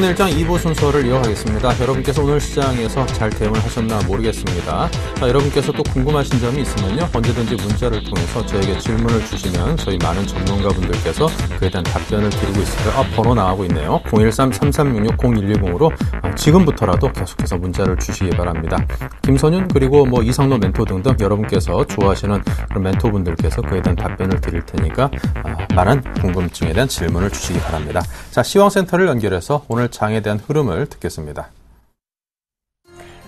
일장 내일장 2부 순서를 이어가겠습니다. 여러분께서 오늘 시장에서 잘 대응을 하셨나 모르겠습니다. 자, 여러분께서 또 궁금하신 점이 있으면요. 언제든지 문자를 통해서 저에게 질문을 주시면 저희 많은 전문가분들께서 그에 대한 답변을 드리고 있습니다. 아, 번호 나가고 있네요. 013-3366-0110으로 아, 지금부터라도 계속해서 문자를 주시기 바랍니다. 김선윤 그리고 뭐 이상로 멘토 등등 여러분께서 좋아하시는 그런 멘토분들께서 그에 대한 답변을 드릴 테니까 아, 많은 궁금증에 대한 질문을 주시기 바랍니다. 자, 시황센터를 연결해서 오늘 장에 대한 흐름을 듣겠습니다.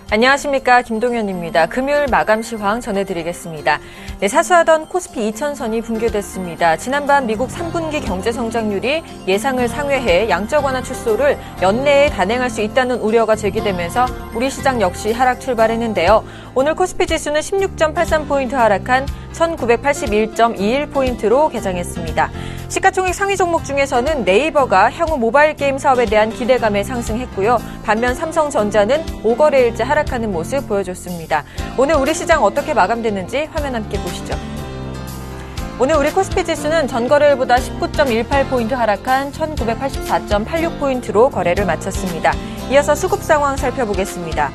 안녕하십니까 김동현입니다. 금요일 마감 시황 전해드리겠습니다. 네, 사수하던 코스피 2000선이 붕괴됐습니다. 지난밤 미국 3분기 경제 성장률이 예상을 상회해 양적 완화 축소를 연내에 단행할 수 있다는 우려가 제기되면서 우리 시장 역시 하락 출발했는데요. 오늘 코스피 지수는 16.83포인트 하락한 1981.21포인트로 개장했습니다. 시가총액 상위 종목 중에서는 네이버가 향후 모바일 게임 사업에 대한 기대감에 상승했고요. 반면 삼성전자는 5거래일째 하락하는 모습 보여줬습니다. 오늘 우리 시장 어떻게 마감됐는지 화면 함께 보시죠. 오늘 우리 코스피 지수는 전거래일보다 19.18포인트 하락한 1984.86포인트로 거래를 마쳤습니다. 이어서 수급 상황 살펴보겠습니다.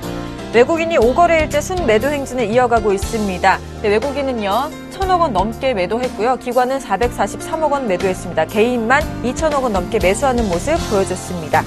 외국인이 5거래일째 순매도 행진을 이어가고 있습니다. 네, 외국인은요, 1천억 원 넘게 매도했고요. 기관은 443억 원 매도했습니다. 개인만 2천억 원 넘게 매수하는 모습 보여줬습니다.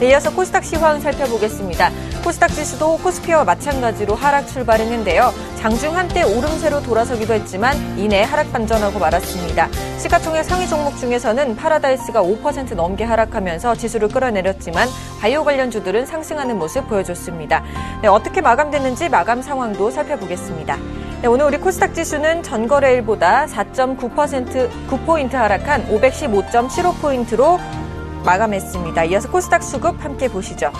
네, 이어서 코스닥 시황 살펴보겠습니다. 코스닥 지수도 코스피와 마찬가지로 하락 출발했는데요. 장중 한때 오름세로 돌아서기도 했지만 이내 하락 반전하고 말았습니다. 시가총액 상위 종목 중에서는 파라다이스가 5% 넘게 하락하면서 지수를 끌어내렸지만 바이오 관련주들은 상승하는 모습 보여줬습니다. 네, 어떻게 마감됐는지 마감 상황도 살펴보겠습니다. 네, 오늘 우리 코스닥 지수는 전거래일보다 4.9% 9포인트 하락한 515.75포인트로 마감했습니다. 이어서 코스닥 수급 함께 보시죠.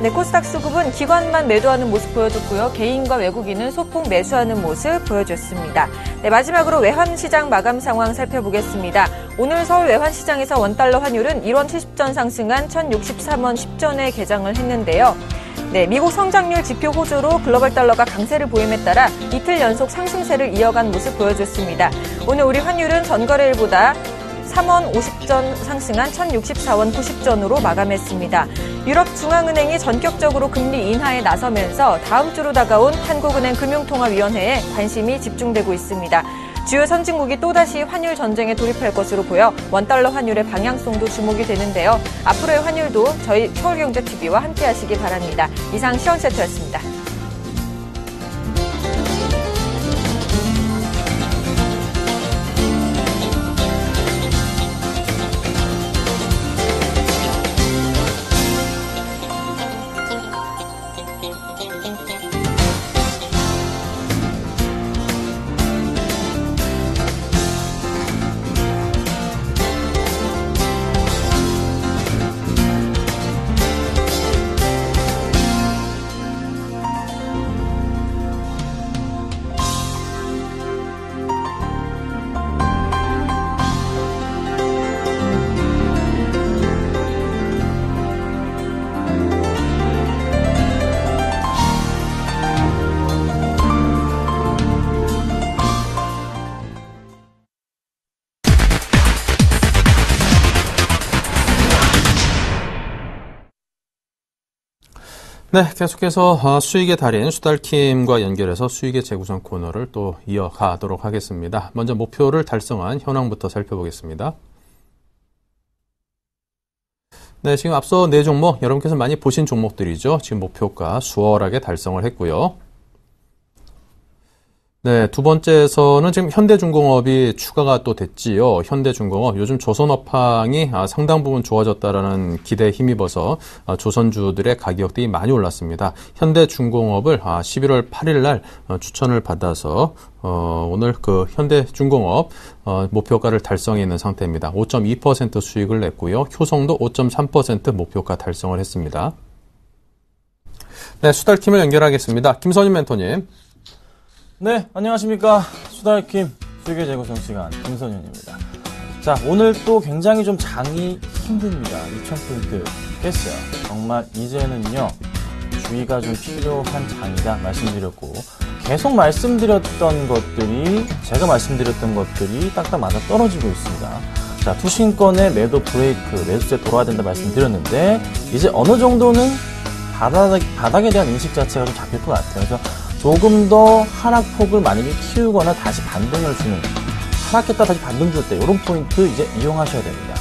네, 코스닥 수급은 기관만 매도하는 모습 보여줬고요. 개인과 외국인은 소폭 매수하는 모습 보여줬습니다. 네, 마지막으로 외환시장 마감 상황 살펴보겠습니다. 오늘 서울 외환시장에서 원달러 환율은 1원 70전 상승한 1063원 10전에 개장을 했는데요. 네, 미국 성장률 지표 호조로 글로벌 달러가 강세를 보임에 따라 이틀 연속 상승세를 이어간 모습 보여줬습니다. 오늘 우리 환율은 전거래일보다 3원 50전 상승한 1064원 90전으로 마감했습니다. 유럽 중앙은행이 전격적으로 금리 인하에 나서면서 다음 주로 다가온 한국은행 금융통화위원회에 관심이 집중되고 있습니다. 주요 선진국이 또다시 환율 전쟁에 돌입할 것으로 보여 원달러 환율의 방향성도 주목이 되는데요. 앞으로의 환율도 저희 서울경제TV와 함께 하시기 바랍니다. 이상 시원세트였습니다. 네, 계속해서 어, 수익의 달인 수달킴과 연결해서 수익의 재구성 코너를 또 이어가도록 하겠습니다. 먼저 목표를 달성한 현황부터 살펴보겠습니다. 네, 지금 앞서 네 종목 여러분께서 많이 보신 종목들이죠. 지금 목표가 수월하게 달성을 했고요. 네, 두 번째에서는 지금 현대중공업이 추가가 또 됐지요. 현대중공업 요즘 조선업황이 아, 상당 부분 좋아졌다라는 기대에 힘입어서 아, 조선주들의 가격들이 많이 올랐습니다. 현대중공업을 11월 8일 날 어, 추천을 받아서 어, 오늘 그 현대중공업 어, 목표가를 달성해 있는 상태입니다. 5.2% 수익을 냈고요. 효성도 5.3% 목표가 달성을 했습니다. 네, 수달팀을 연결하겠습니다. 김선임 멘토님. 네, 안녕하십니까. 수달킴 수익의 재구성 시간 김선현입니다. 자, 오늘 또 굉장히 좀 장이 힘듭니다. 2000포인트 깼어요. 정말 이제는요, 주의가 좀 필요한 장이다 말씀드렸고, 계속 말씀드렸던 것들이, 제가 말씀드렸던 것들이 딱딱 맞아 떨어지고 있습니다. 자, 투신권의 매도 브레이크, 매수세 돌아야 된다 말씀드렸는데, 이제 어느 정도는 바닥, 바닥에 대한 인식 자체가 좀 잡힐 것 같아요. 그래서 조금 더 하락폭을 만약에 키우거나 다시 반등을 주는, 하락했다 다시 반등 줄 때, 이런 포인트 이제 이용하셔야 됩니다.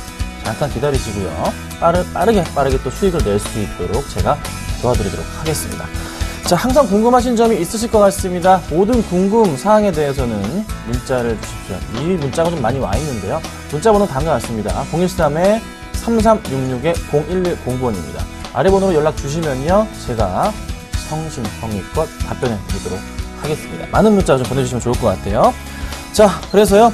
잠깐 기다리시고요. 빠르, 빠르게, 빠르게 또 수익을 낼 수 있도록 제가 도와드리도록 하겠습니다. 자, 항상 궁금하신 점이 있으실 것 같습니다. 모든 궁금 사항에 대해서는 문자를 주십시오. 이 문자가 좀 많이 와 있는데요. 문자 번호 다음과 같습니다. 013에 3366-0110번입니다. 아래 번호로 연락 주시면요. 제가 성심성의껏 답변해 드리도록 하겠습니다. 많은 문자 좀 보내주시면 좋을 것 같아요. 자, 그래서요.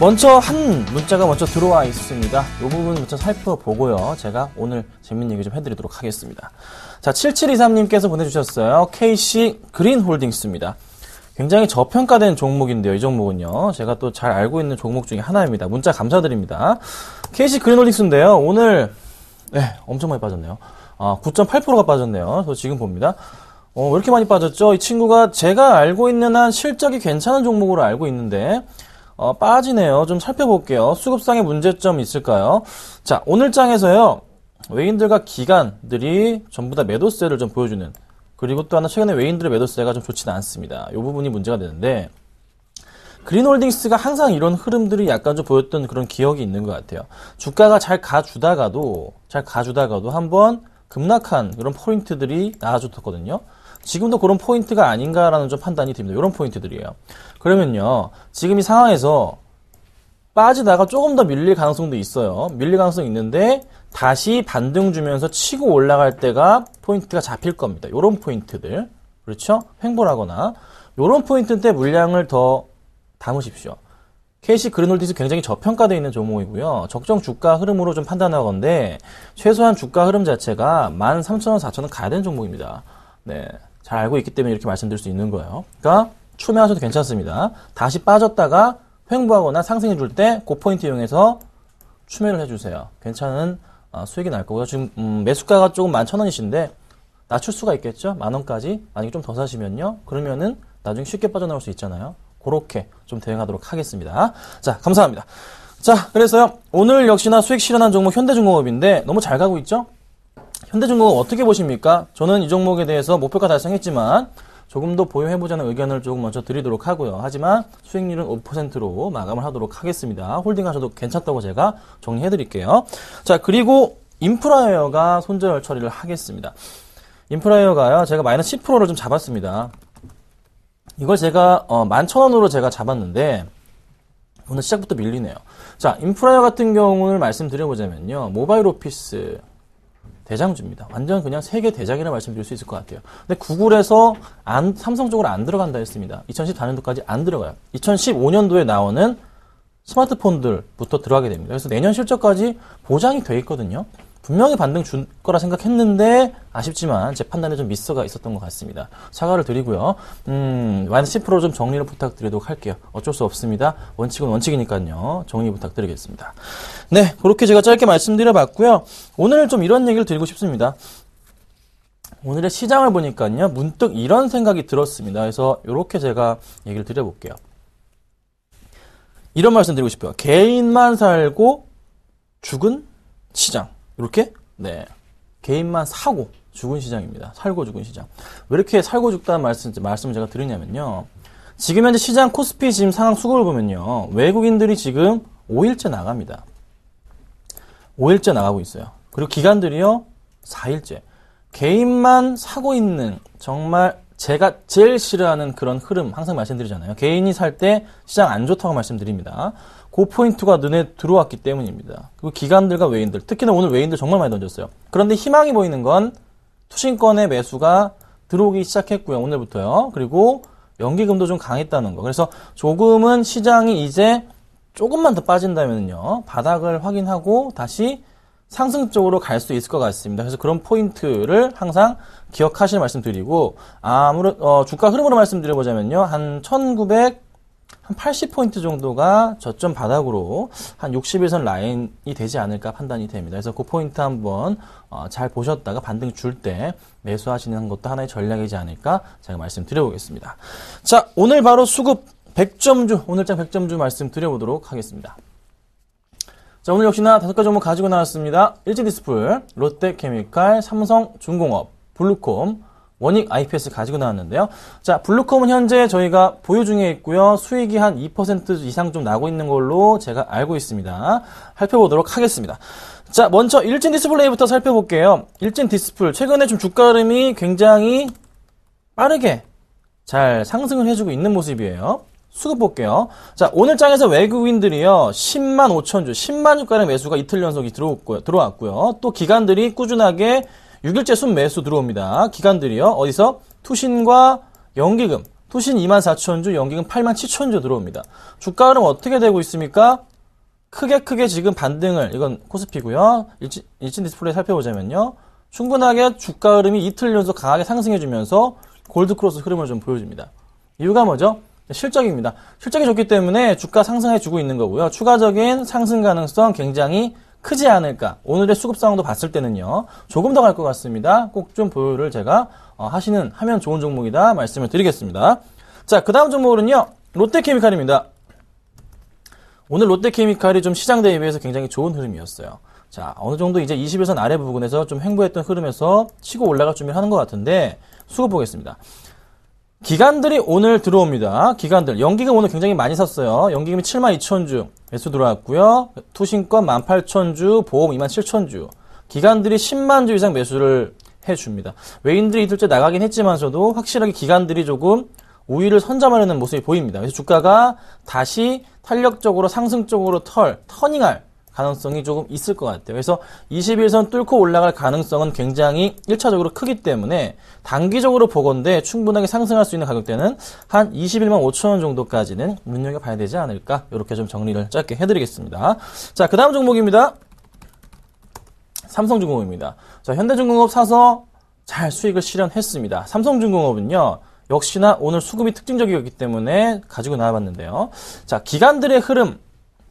먼저 한 문자가 먼저 들어와 있습니다. 이 부분 먼저 살펴보고요. 제가 오늘 재밌는 얘기 좀 해드리도록 하겠습니다. 자, 7723님께서 보내주셨어요. KC 그린홀딩스입니다. 굉장히 저평가된 종목인데요. 이 종목은요. 제가 또 잘 알고 있는 종목 중에 하나입니다. 문자 감사드립니다. KC 그린홀딩스인데요. 오늘 네, 엄청 많이 빠졌네요. 아, 9.8%가 빠졌네요. 저 지금 봅니다. 어, 왜 이렇게 많이 빠졌죠? 이 친구가 제가 알고 있는 한 실적이 괜찮은 종목으로 알고 있는데 어, 빠지네요. 좀 살펴볼게요. 수급상의 문제점 있을까요? 자, 오늘 장에서요. 외인들과 기관들이 전부 다 매도세를 좀 보여주는 그리고 또 하나 최근에 외인들의 매도세가 좀 좋지는 않습니다. 이 부분이 문제가 되는데 그린홀딩스가 항상 이런 흐름들이 약간 좀 보였던 그런 기억이 있는 것 같아요. 주가가 잘 가주다가도 잘 가주다가도 한번 급락한 그런 포인트들이 나와줬었거든요. 지금도 그런 포인트가 아닌가라는 좀 판단이 듭니다. 이런 포인트들이에요. 그러면요, 지금 이 상황에서 빠지다가 조금 더 밀릴 가능성도 있어요. 밀릴 가능성이 있는데 다시 반등 주면서 치고 올라갈 때가 포인트가 잡힐 겁니다. 이런 포인트들. 그렇죠? 횡보하거나 이런 포인트 때 물량을 더 담으십시오. KC 그린홀딩스 굉장히 저평가되어 있는 종목이고요. 적정 주가 흐름으로 좀 판단하건데 최소한 주가 흐름 자체가 13,000원, 4,000원 가야 되는 종목입니다. 네. 잘 알고 있기 때문에 이렇게 말씀드릴 수 있는 거예요. 그러니까 추매하셔도 괜찮습니다. 다시 빠졌다가 횡보하거나 상승해 줄때그 포인트 이용해서 추매를 해주세요. 괜찮은 어, 수익이 날 거고요. 지금 음, 매수가가 조금 11,000원이신데 낮출 수가 있겠죠? 만 원까지 만약에 좀 더 사시면요. 그러면은 나중에 쉽게 빠져나올 수 있잖아요. 그렇게 좀 대응하도록 하겠습니다. 자, 감사합니다. 자, 그래서요. 오늘 역시나 수익 실현한 종목 현대중공업인데 너무 잘 가고 있죠? 현대중공업 어떻게 보십니까? 저는 이 종목에 대해서 목표가 달성했지만 조금 더 보유해보자는 의견을 조금 먼저 드리도록 하고요. 하지만 수익률은 5%로 마감을 하도록 하겠습니다. 홀딩하셔도 괜찮다고 제가 정리해드릴게요. 자, 그리고 인프라웨어가 손절 처리를 하겠습니다. 인프라웨어가요, 제가 마이너스 10%를 좀 잡았습니다. 이걸 제가 어, 11,000원으로 제가 잡았는데 오늘 시작부터 밀리네요. 자, 인프라웨어 같은 경우를 말씀드려보자면요. 모바일 오피스 대장주입니다. 완전 그냥 세계 대장이라 말씀드릴 수 있을 것 같아요. 근데 구글에서 안, 삼성 쪽으로 안 들어간다 했습니다. 2014년도까지 안 들어가요. 2015년도에 나오는 스마트폰들부터 들어가게 됩니다. 그래서 내년 실적까지 보장이 돼 있거든요. 분명히 반등 줄 거라 생각했는데 아쉽지만 제 판단에 좀 미스가 있었던 것 같습니다. 사과를 드리고요. 음, 마이너스 10%좀 정리를 부탁드리도록 할게요. 어쩔 수 없습니다. 원칙은 원칙이니까요. 정리 부탁드리겠습니다. 네, 그렇게 제가 짧게 말씀드려봤고요. 오늘 좀 이런 얘기를 드리고 싶습니다. 오늘의 시장을 보니까요. 문득 이런 생각이 들었습니다. 그래서 이렇게 제가 얘기를 드려볼게요. 이런 말씀 드리고 싶어요. 개인만 살고 죽은 시장. 이렇게? 네. 개인만 사고 죽은 시장입니다. 살고 죽은 시장. 왜 이렇게 살고 죽다는 말씀, 말씀을 제가 드리냐면요. 지금 현재 시장 코스피 지금 상황 수급을 보면요. 외국인들이 지금 5일째 나갑니다. 5일째 나가고 있어요. 그리고 기관들이요. 4일째. 개인만 사고 있는 정말 제가 제일 싫어하는 그런 흐름 항상 말씀드리잖아요. 개인이 살 때 시장 안 좋다고 말씀드립니다. 그 포인트가 눈에 들어왔기 때문입니다. 그리고 기관들과 외인들, 특히나 오늘 외인들 정말 많이 던졌어요. 그런데 희망이 보이는 건 투신권의 매수가 들어오기 시작했고요. 오늘부터요. 그리고 연기금도 좀 강했다는 거. 그래서 조금은 시장이 이제 조금만 더 빠진다면요. 바닥을 확인하고 다시 상승 쪽으로 갈 수 있을 것 같습니다. 그래서 그런 포인트를 항상 기억하실 말씀드리고 아무런 어, 주가 흐름으로 말씀드려보자면요. 한 1900, 한 80포인트 정도가 저점 바닥으로 한 60일선 라인이 되지 않을까 판단이 됩니다. 그래서 그 포인트 한번 어, 잘 보셨다가 반등 줄 때 매수하시는 것도 하나의 전략이지 않을까 제가 말씀드려보겠습니다. 자, 오늘 바로 수급 100점주, 오늘장 100점주 말씀드려보도록 하겠습니다. 자, 오늘 역시나 다섯 가지 종목 가지고 나왔습니다. 일제디스플, 롯데케미칼, 삼성중공업, 블루콤, 원익 IPS 가지고 나왔는데요. 자, 블루콤은 현재 저희가 보유 중에 있고요. 수익이 한 2% 이상 좀 나고 있는 걸로 제가 알고 있습니다. 살펴보도록 하겠습니다. 자, 먼저 일진 디스플레이부터 살펴볼게요. 일진 디스플, 최근에 좀 주가 흐름이 굉장히 빠르게 잘 상승을 해주고 있는 모습이에요. 수급 볼게요. 자, 오늘 장에서 외국인들이요, 10만 5천 주, 10만 주가량 매수가 이틀 연속이 들어왔고요. 들어왔고요. 또 기관들이 꾸준하게 6일째 순 매수 들어옵니다. 기관들이요, 어디서? 투신과 연기금. 투신 2만 4천 주, 연기금 8만 7천 주 들어옵니다. 주가 흐름 어떻게 되고 있습니까? 크게 크게 지금 반등을, 이건 코스피고요. 일진, 일진 디스플레이 살펴보자면요. 충분하게 주가 흐름이 이틀 연속 강하게 상승해주면서 골든 크로스 흐름을 좀 보여줍니다. 이유가 뭐죠? 실적입니다. 실적이 좋기 때문에 주가 상승해주고 있는 거고요. 추가적인 상승 가능성 굉장히 크지 않을까. 오늘의 수급 상황도 봤을 때는요. 조금 더 갈 것 같습니다. 꼭 좀 보유를 제가 어, 하시는 하면 좋은 종목이다 말씀을 드리겠습니다. 자, 그 다음 종목은요. 롯데케미칼입니다. 오늘 롯데케미칼이 좀 시장 대비해서 굉장히 좋은 흐름이었어요. 자, 어느 정도 이제 21선 아래 부분에서 좀 횡보했던 흐름에서 치고 올라갈 준비를 하는 것 같은데 수급 보겠습니다. 기관들이 오늘 들어옵니다. 기관들. 연기금 오늘 굉장히 많이 샀어요. 연기금이 7만 2천 주 매수 들어왔고요. 투신권 1만 8천 주, 보험 2만 7천 주. 기관들이 10만 주 이상 매수를 해줍니다. 외인들이 이틀째 나가긴 했지만서도 확실하게 기관들이 조금 우위를 선점하려는 모습이 보입니다. 그래서 주가가 다시 탄력적으로 상승적으로 털, 터닝할 가능성이 조금 있을 것 같아요. 그래서 21선 뚫고 올라갈 가능성은 굉장히 1차적으로 크기 때문에 단기적으로 보건대 충분하게 상승할 수 있는 가격대는 한 21만 5천 원 정도까지는 눈여겨봐야 되지 않을까 이렇게 좀 정리를 짧게 해드리겠습니다. 자, 그 다음 종목입니다. 삼성중공업입니다. 자, 현대중공업 사서 잘 수익을 실현했습니다. 삼성중공업은요. 역시나 오늘 수급이 특징적이었기 때문에 가지고 나와봤는데요. 자, 기관들의 흐름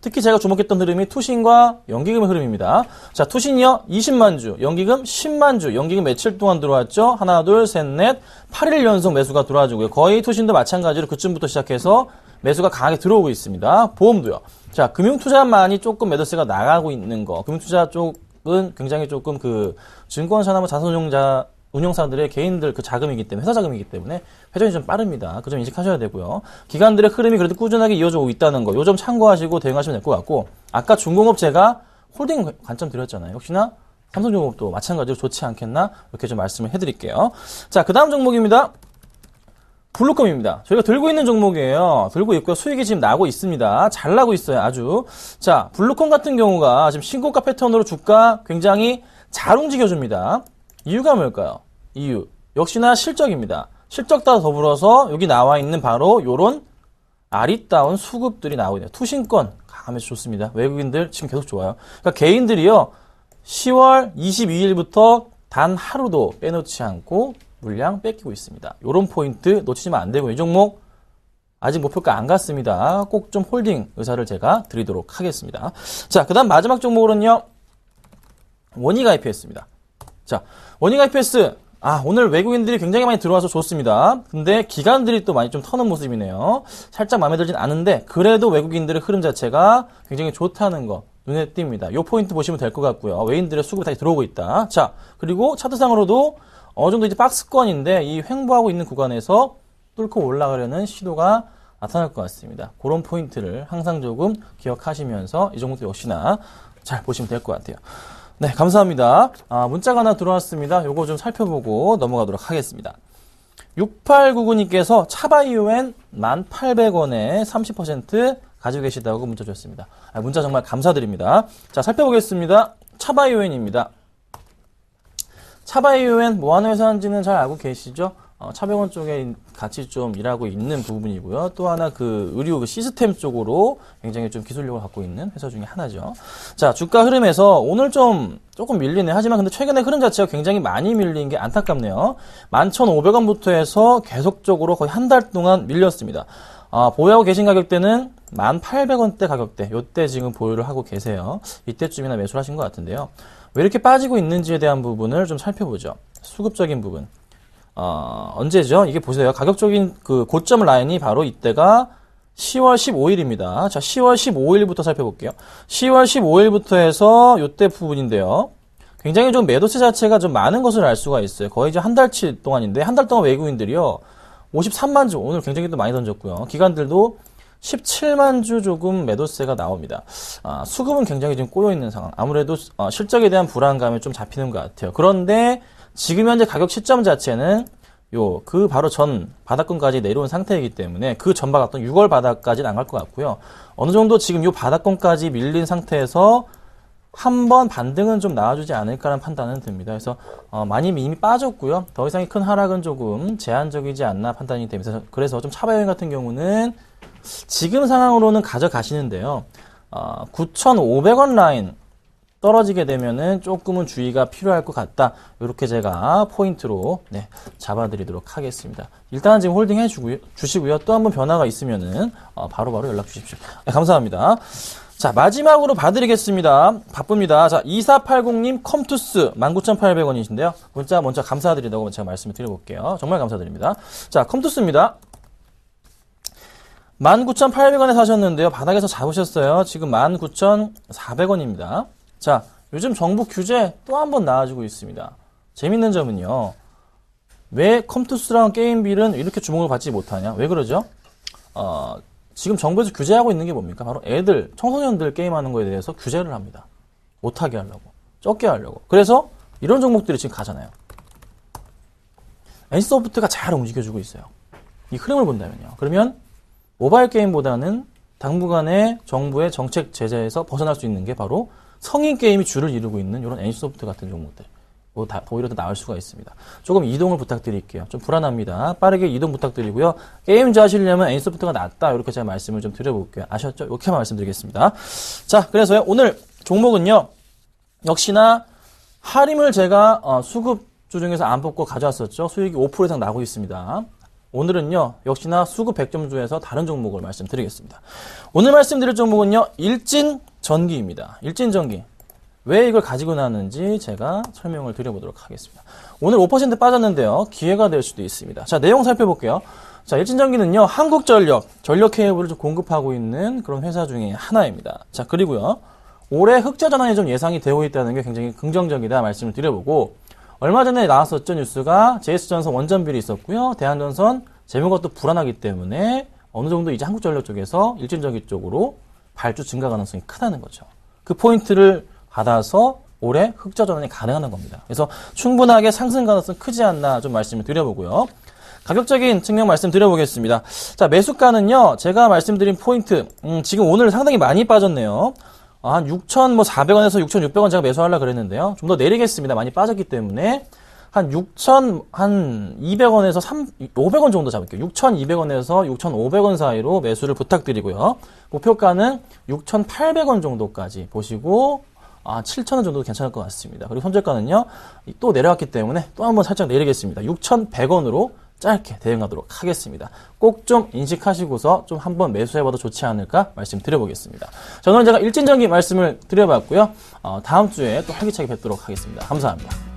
특히 제가 주목했던 흐름이 투신과 연기금의 흐름입니다. 자, 투신이요. 20만 주, 연기금 10만 주, 연기금 며칠 동안 들어왔죠? 하나, 둘, 셋, 넷, 8일 연속 매수가 들어와주고요. 거의 투신도 마찬가지로 그쯤부터 시작해서 매수가 강하게 들어오고 있습니다. 보험도요. 자, 금융투자만이 조금 매도세가 나가고 있는 거. 금융투자 쪽은 굉장히 조금 그 증권사나 뭐 자산운용자 운영사들의 개인들 그 자금이기 때문에 회사 자금이기 때문에 회전이 좀 빠릅니다. 그 점 인식하셔야 되고요. 기관들의 흐름이 그래도 꾸준하게 이어져 오고 있다는 거. 요 점 참고하시고 대응하시면 될 것 같고 아까 중공업 제가 홀딩 관점 드렸잖아요. 역시나 삼성중공업도 마찬가지로 좋지 않겠나 이렇게 좀 말씀을 해드릴게요. 자, 그 다음 종목입니다. 블루콤입니다. 저희가 들고 있는 종목이에요. 들고 있고요. 수익이 지금 나고 있습니다. 잘 나고 있어요. 아주. 자, 블루콤 같은 경우가 지금 신고가 패턴으로 주가 굉장히 잘 움직여줍니다. 이유가 뭘까요? 이유. 역시나 실적입니다. 실적과 더불어서 여기 나와 있는 바로 요런 아리따운 수급들이 나오고 있네요. 투신권 강하면서 좋습니다. 외국인들 지금 계속 좋아요. 그러니까 개인들이요. 10월 22일부터 단 하루도 빼놓지 않고 물량 뺏기고 있습니다. 요런 포인트 놓치시면 안 되고 이 종목 아직 목표가 안 갔습니다. 꼭 좀 holding 의사를 제가 드리도록 하겠습니다. 자, 그 다음 마지막 종목으로는요. 원익 IPS입니다. 자, 원익 IPS. 아, 오늘 외국인들이 굉장히 많이 들어와서 좋습니다. 근데 기관들이 또 많이 좀 터는 모습이네요. 살짝 마음에 들진 않은데, 그래도 외국인들의 흐름 자체가 굉장히 좋다는 거 눈에 띕니다. 요 포인트 보시면 될 것 같고요. 외인들의 수급이 다시 들어오고 있다. 자, 그리고 차트상으로도 어느 정도 이제 박스권인데, 이 횡보하고 있는 구간에서 뚫고 올라가려는 시도가 나타날 것 같습니다. 그런 포인트를 항상 조금 기억하시면서 이 종목도 역시나 잘 보시면 될 것 같아요. 네, 감사합니다. 아, 문자가 하나 들어왔습니다. 요거 좀 살펴보고 넘어가도록 하겠습니다. 6899님께서 차바이오엔 1,800원에 30% 가지고 계시다고 문자 주셨습니다. 아, 문자 정말 감사드립니다. 자, 살펴보겠습니다. 차바이오엔입니다. 차바이오엔 뭐 하는 회사인지는 잘 알고 계시죠? 어, 차병원 쪽에 같이 좀 일하고 있는 부분이고요. 또 하나 그 의료 그 시스템 쪽으로 굉장히 좀 기술력을 갖고 있는 회사 중에 하나죠. 자, 주가 흐름에서 오늘 좀 조금 밀리네. 하지만 근데 최근에 흐름 자체가 굉장히 많이 밀린 게 안타깝네요. 11,500원부터 해서 계속적으로 거의 한 달 동안 밀렸습니다. 아, 보유하고 계신 가격대는 1,800원대 가격대. 요때 지금 보유를 하고 계세요. 이때쯤이나 매수를 하신 것 같은데요. 왜 이렇게 빠지고 있는지에 대한 부분을 좀 살펴보죠. 수급적인 부분. 어, 언제죠? 이게 보세요. 가격적인 그 고점 라인이 바로 이때가 10월 15일입니다. 자, 10월 15일부터 살펴볼게요. 10월 15일부터 해서 요때 부분인데요. 굉장히 좀 매도세 자체가 좀 많은 것을 알 수가 있어요. 거의 이제 한 달치 동안인데, 한 달 동안 외국인들이요. 53만 주, 오늘 굉장히 또 많이 던졌고요. 기관들도 17만 주 조금 매도세가 나옵니다. 아, 수급은 굉장히 지금 꼬여 있는 상황. 아무래도 어, 실적에 대한 불안감이 좀 잡히는 것 같아요. 그런데 지금 현재 가격 시점 자체는 요, 그 바로 전 바닥권까지 내려온 상태이기 때문에 그 전 바닥권 6월 바닥까지는 안 갈 것 같고요. 어느 정도 지금 요 바닥권까지 밀린 상태에서 한 번 반등은 좀 나와주지 않을까라는 판단은 듭니다. 그래서 어, 많이 이미 빠졌고요. 더 이상의 큰 하락은 조금 제한적이지 않나 판단이 되면서 그래서 좀 차바여행 같은 경우는 지금 상황으로는 가져가시는데요. 어, 9,500원 라인 떨어지게 되면은 조금은 주의가 필요할 것 같다. 이렇게 제가 포인트로 네, 잡아드리도록 하겠습니다. 일단은 지금 holding 해주고요, 주시고요. 또 한번 변화가 있으면은 어, 바로바로 연락 주십시오. 네, 감사합니다. 자, 마지막으로 봐드리겠습니다. 바쁩니다. 자, 2480님 컴투스 19,800원이신데요. 문자 먼저 감사드린다고 제가 말씀을 드려볼게요. 정말 감사드립니다. 자, 컴투스입니다. 19,800원에 사셨는데요. 바닥에서 잡으셨어요. 지금 19,400원입니다. 자, 요즘 정부 규제 또 한 번 나와주고 있습니다. 재밌는 점은요. 왜 컴투스랑 게임빌은 이렇게 주목을 받지 못하냐? 왜 그러죠? 어, 지금 정부에서 규제하고 있는 게 뭡니까? 바로 애들, 청소년들 게임하는 거에 대해서 규제를 합니다. 못하게 하려고. 적게 하려고. 그래서 이런 종목들이 지금 가잖아요. NC소프트가 잘 움직여주고 있어요. 이 흐름을 본다면요. 그러면 모바일 게임보다는 당분간의 정부의 정책 제재에서 벗어날 수 있는 게 바로 성인 게임이 주를 이루고 있는 이런 NC소프트 같은 종목들. 뭐 다, 오히려 더 나을 수가 있습니다. 조금 이동을 부탁드릴게요. 좀 불안합니다. 빠르게 이동 부탁드리고요. 게임즈 하시려면 NC소프트가 낫다. 이렇게 제가 말씀을 좀 드려볼게요. 아셨죠? 이렇게만 말씀드리겠습니다. 자, 그래서요. 오늘 종목은요. 역시나 하림을 제가 어, 수급주 중에서 안 뽑고 가져왔었죠. 수익이 5% 이상 나고 있습니다. 오늘은요, 역시나 수급 100점 중에서 다른 종목을 말씀드리겠습니다. 오늘 말씀드릴 종목은요, 일진 전기입니다. 일진 전기. 왜 이걸 가지고 나왔는지 제가 설명을 드려보도록 하겠습니다. 오늘 5% 빠졌는데요, 기회가 될 수도 있습니다. 자, 내용 살펴볼게요. 자, 일진전기는요, 한국전력, 전력 케이블을 좀 공급하고 있는 그런 회사 중에 하나입니다. 자, 그리고요, 올해 흑자 전환이 좀 예상이 되고 있다는 게 굉장히 긍정적이다 말씀을 드려보고, 얼마 전에 나왔었죠 뉴스가 JS전선 원전비리 있었고요. 대한전선 재무가 또 불안하기 때문에 어느 정도 이제 한국전력 쪽에서 일진전기 쪽으로 발주 증가 가능성이 크다는 거죠. 그 포인트를 받아서 올해 흑자 전환이 가능한 겁니다. 그래서 충분하게 상승 가능성 크지 않나 좀 말씀을 드려보고요. 가격적인 측면 말씀드려보겠습니다. 자 매수가는요 제가 말씀드린 포인트 음, 지금 오늘 상당히 많이 빠졌네요. 한 6,400원에서 6,600원 제가 매수하려고 그랬는데요. 좀 더 내리겠습니다. 많이 빠졌기 때문에 한 6,000, 한 200원에서 3, 500원 정도 잡을게요. 6,200원에서 6,500원 사이로 매수를 부탁드리고요. 목표가는 6,800원 정도까지 보시고 아, 7,000원 정도 괜찮을 것 같습니다. 그리고 손절가는요, 또 내려왔기 때문에 또 한번 살짝 내리겠습니다. 6,100원으로 짧게 대응하도록 하겠습니다. 꼭 좀 인식하시고서 좀 한번 매수해봐도 좋지 않을까 말씀드려보겠습니다. 자, 오늘 제가 일진전기 말씀을 드려봤고요. 어, 다음 주에 또 활기차게 뵙도록 하겠습니다. 감사합니다.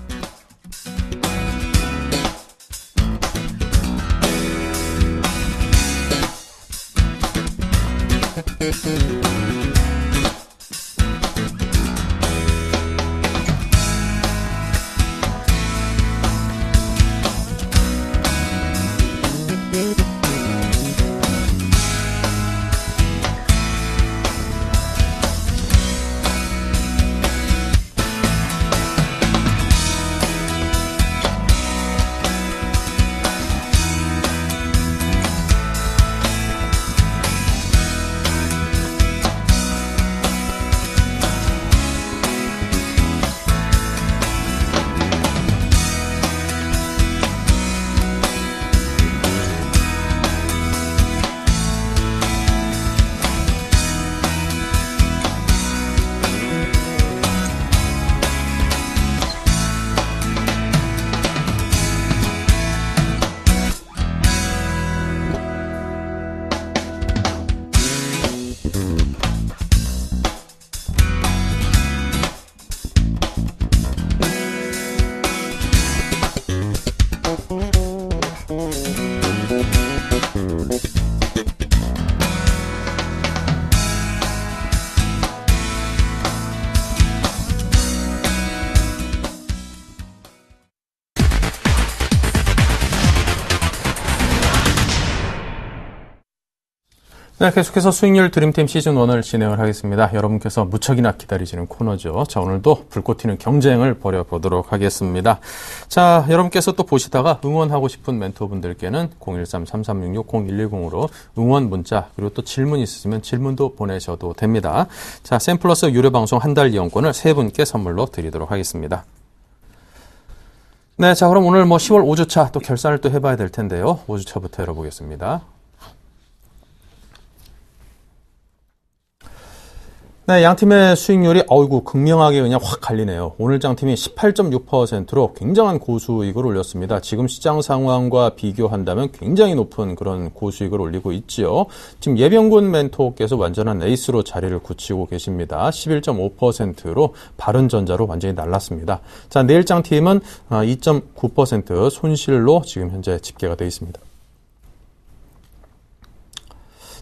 네, 계속해서 수익률 드림팀 시즌 1을 진행을 하겠습니다. 여러분께서 무척이나 기다리시는 코너죠. 자, 오늘도 불꽃 튀는 경쟁을 벌여보도록 하겠습니다. 자, 여러분께서 또 보시다가 응원하고 싶은 멘토분들께는 013-3366-0110으로 응원 문자, 그리고 또 질문 있으시면 질문도 보내셔도 됩니다. 자, 샘플러스 유료 방송 한 달 이용권을 세 분께 선물로 드리도록 하겠습니다. 네, 자, 그럼 오늘 뭐 10월 5주차 또 결산을 또 해봐야 될 텐데요. 5주차부터 열어보겠습니다. 네, 양 팀의 수익률이 어이구 극명하게 그냥 확 갈리네요. 오늘 장 팀이 18.6%로 굉장한 고수익을 올렸습니다. 지금 시장 상황과 비교한다면 굉장히 높은 그런 고수익을 올리고 있지요. 지금 예병군 멘토께서 완전한 에이스로 자리를 굳히고 계십니다. 11.5%로 바른전자로 완전히 날랐습니다. 자, 내일 장 팀은 2.9% 손실로 지금 현재 집계가 되어 있습니다.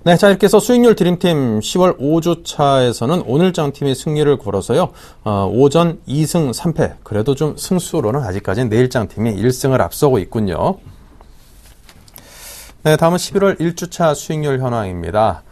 네, 자 이렇게 해서 수익률 드림팀 10월 5주차에서는 오늘장 팀이 승리를 걸어서요. 어, 오전 2승 3패. 그래도 좀 승수로는 아직까지는 내일장 팀이 1승을 앞서고 있군요. 네, 다음은 11월 1주차 수익률 현황입니다.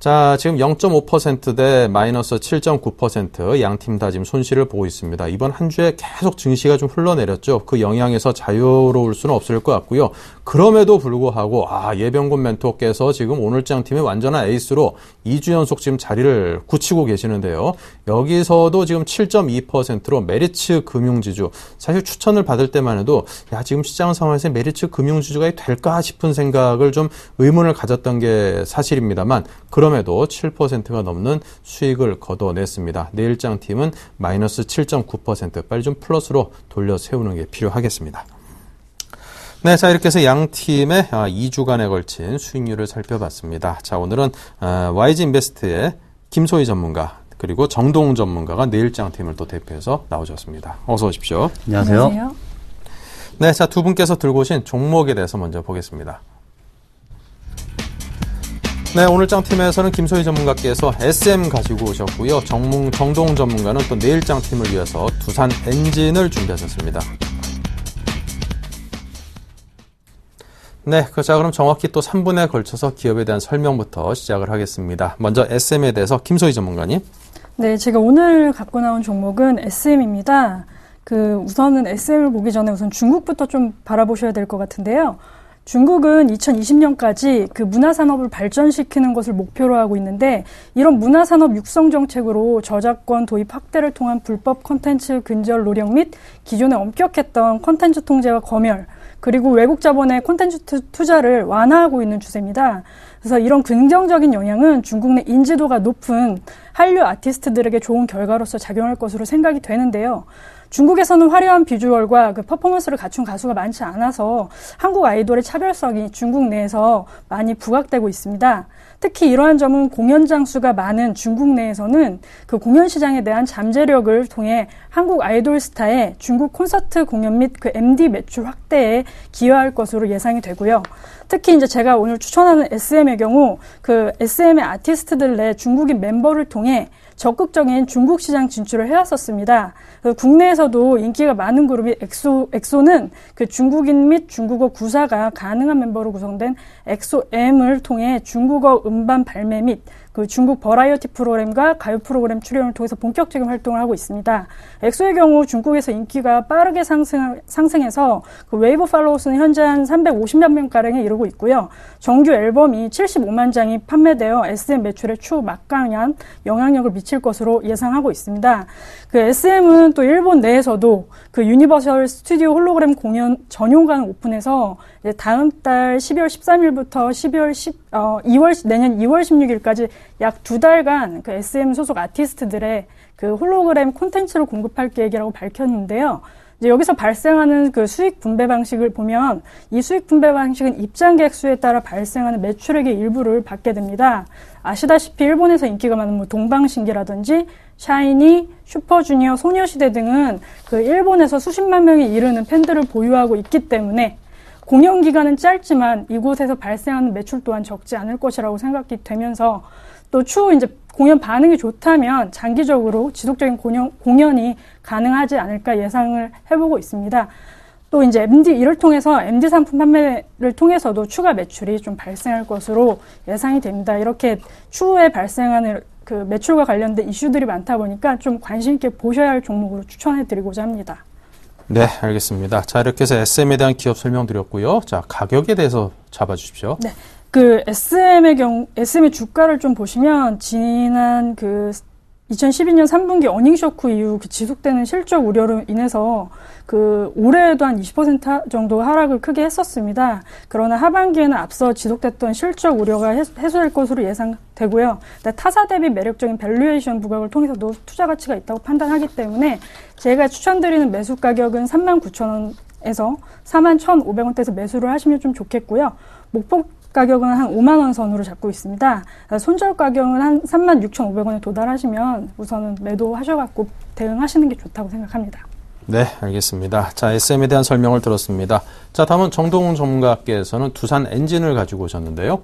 자, 지금 0.5%대 마이너스 7.9%양 팀 다 지금 손실을 보고 있습니다. 이번 한 주에 계속 증시가 좀 흘러내렸죠. 그 영향에서 자유로울 수는 없을 것 같고요. 그럼에도 불구하고 아, 예병군 멘토께서 지금 오늘장 팀의 완전한 에이스로 2주 연속 지금 자리를 굳히고 계시는데요. 여기서도 지금 7.2%로 메리츠 금융지주 사실 추천을 받을 때만 해도 야, 지금 시장 상황에서 메리츠 금융지주가 될까 싶은 생각을 좀 의문을 가졌던 게 사실입니다만 그럼에도 7%가 넘는 수익을 거둬냈습니다. 내일장 팀은 마이너스 7.9% 빨리 좀 플러스로 돌려 세우는 게 필요하겠습니다. 네, 자 이렇게 해서 양 팀의 2주간에 아, 걸친 수익률을 살펴봤습니다. 자 오늘은 YG 아, 인베스트의 김소희 전문가 그리고 정동 전문가가 내일장 팀을 또 대표해서 나오셨습니다. 어서 오십시오. 안녕하세요. 안녕하세요. 네, 자 두 분께서 들고 오신 종목에 대해서 먼저 보겠습니다. 네, 오늘장 팀에서는 김소희 전문가께서 SM 가지고 오셨고요. 정문, 정동 전문가는 또 내일장 팀을 위해서 두산 엔진을 준비하셨습니다. 네, 그자 그럼 정확히 또 3분에 걸쳐서 기업에 대한 설명부터 시작을 하겠습니다. 먼저 SM에 대해서 김소희 전문가님. 네, 제가 오늘 갖고 나온 종목은 SM입니다. 그 우선은 SM을 보기 전에 우선 중국부터 좀 바라보셔야 될 것 같은데요. 중국은 2020년까지 그 문화산업을 발전시키는 것을 목표로 하고 있는데 이런 문화산업 육성 정책으로 저작권 도입 확대를 통한 불법 콘텐츠 근절 노력 및 기존에 엄격했던 콘텐츠 통제와 검열 그리고 외국 자본의 콘텐츠 투자를 완화하고 있는 추세입니다. 그래서 이런 긍정적인 영향은 중국 내 인지도가 높은 한류 아티스트들에게 좋은 결과로서 작용할 것으로 생각이 되는데요. 중국에서는 화려한 비주얼과 그 퍼포먼스를 갖춘 가수가 많지 않아서 한국 아이돌의 차별성이 중국 내에서 많이 부각되고 있습니다. 특히 이러한 점은 공연 장 수가 많은 중국 내에서는 그 공연 시장에 대한 잠재력을 통해 한국 아이돌 스타의 중국 콘서트 공연 및 그 MD 매출 확대에 기여할 것으로 예상이 되고요. 특히 이제 제가 오늘 추천하는 SM의 경우 그 SM의 아티스트들 내 중국인 멤버를 통해 적극적인 중국 시장 진출을 해왔었습니다. 그 국내에서도 인기가 많은 그룹이 엑소, 엑소는 그 중국인 및 중국어 구사가 가능한 멤버로 구성된 엑소엠을 통해 중국어 음반 발매 및 그 중국 버라이어티 프로그램과 가요 프로그램 출연을 통해서 본격적인 활동을 하고 있습니다. 엑소의 경우 중국에서 인기가 빠르게 상승, 상승해서 그 웨이보 followers는 현재 한 350만 명가량에 이르고 있고요. 정규 앨범이 75만 장이 판매되어 SM 매출에 추후 막강한 영향력을 미칠 것으로 예상하고 있습니다. 그 SM은 또 일본 내에서도 그 유니버설 스튜디오 홀로그램 공연 전용관을 오픈해서 다음 달 12월 13일부터 12월 10, 어, 2월, 내년 2월 16일까지 약 두 달간 그 SM 소속 아티스트들의 그 홀로그램 콘텐츠를 공급할 계획이라고 밝혔는데요. 이제 여기서 발생하는 그 수익 분배 방식을 보면 이 수익 분배 방식은 입장객 수에 따라 발생하는 매출액의 일부를 받게 됩니다. 아시다시피 일본에서 인기가 많은 뭐 동방신기라든지 샤이니, 슈퍼주니어, 소녀시대 등은 그 일본에서 수십만 명이 이르는 팬들을 보유하고 있기 때문에 공연 기간은 짧지만 이곳에서 발생하는 매출 또한 적지 않을 것이라고 생각이 되면서 또 추후 이제 공연 반응이 좋다면 장기적으로 지속적인 공연, 공연이 가능하지 않을까 예상을 해보고 있습니다. 또 이제 MD 이를 통해서 MD 상품 판매를 통해서도 추가 매출이 좀 발생할 것으로 예상이 됩니다. 이렇게 추후에 발생하는 그 매출과 관련된 이슈들이 많다 보니까 좀 관심 있게 보셔야 할 종목으로 추천해 드리고자 합니다. 네, 알겠습니다. 자, 이렇게 해서 SM에 대한 기업 설명드렸고요. 자, 가격에 대해서 잡아 주십시오. 네. 그 SM의 경우 SM의 주가를 좀 보시면 지난 그 2012년 3분기 earning shock 이후 그 지속되는 실적 우려로 인해서 그 올해에도 한 20% 정도 하락을 크게 했었습니다. 그러나 하반기에는 앞서 지속됐던 실적 우려가 해소될 것으로 예상되고요. 타사 대비 매력적인 valuation 부각을 통해서도 투자 가치가 있다고 판단하기 때문에 제가 추천드리는 매수 가격은 39,000원 에서 41,500원대에서 매수를 하시면 좀 좋겠고요. 목표 가격은 한 5만 원 선으로 잡고 있습니다. 손절 가격은 한 3만 6,500원에 도달하시면 우선은 매도하셔갖고 대응하시는 게 좋다고 생각합니다. 네, 알겠습니다. 자, SM에 대한 설명을 들었습니다. 자, 다음은 정동훈 전문가께서는 두산 엔진을 가지고 오셨는데요.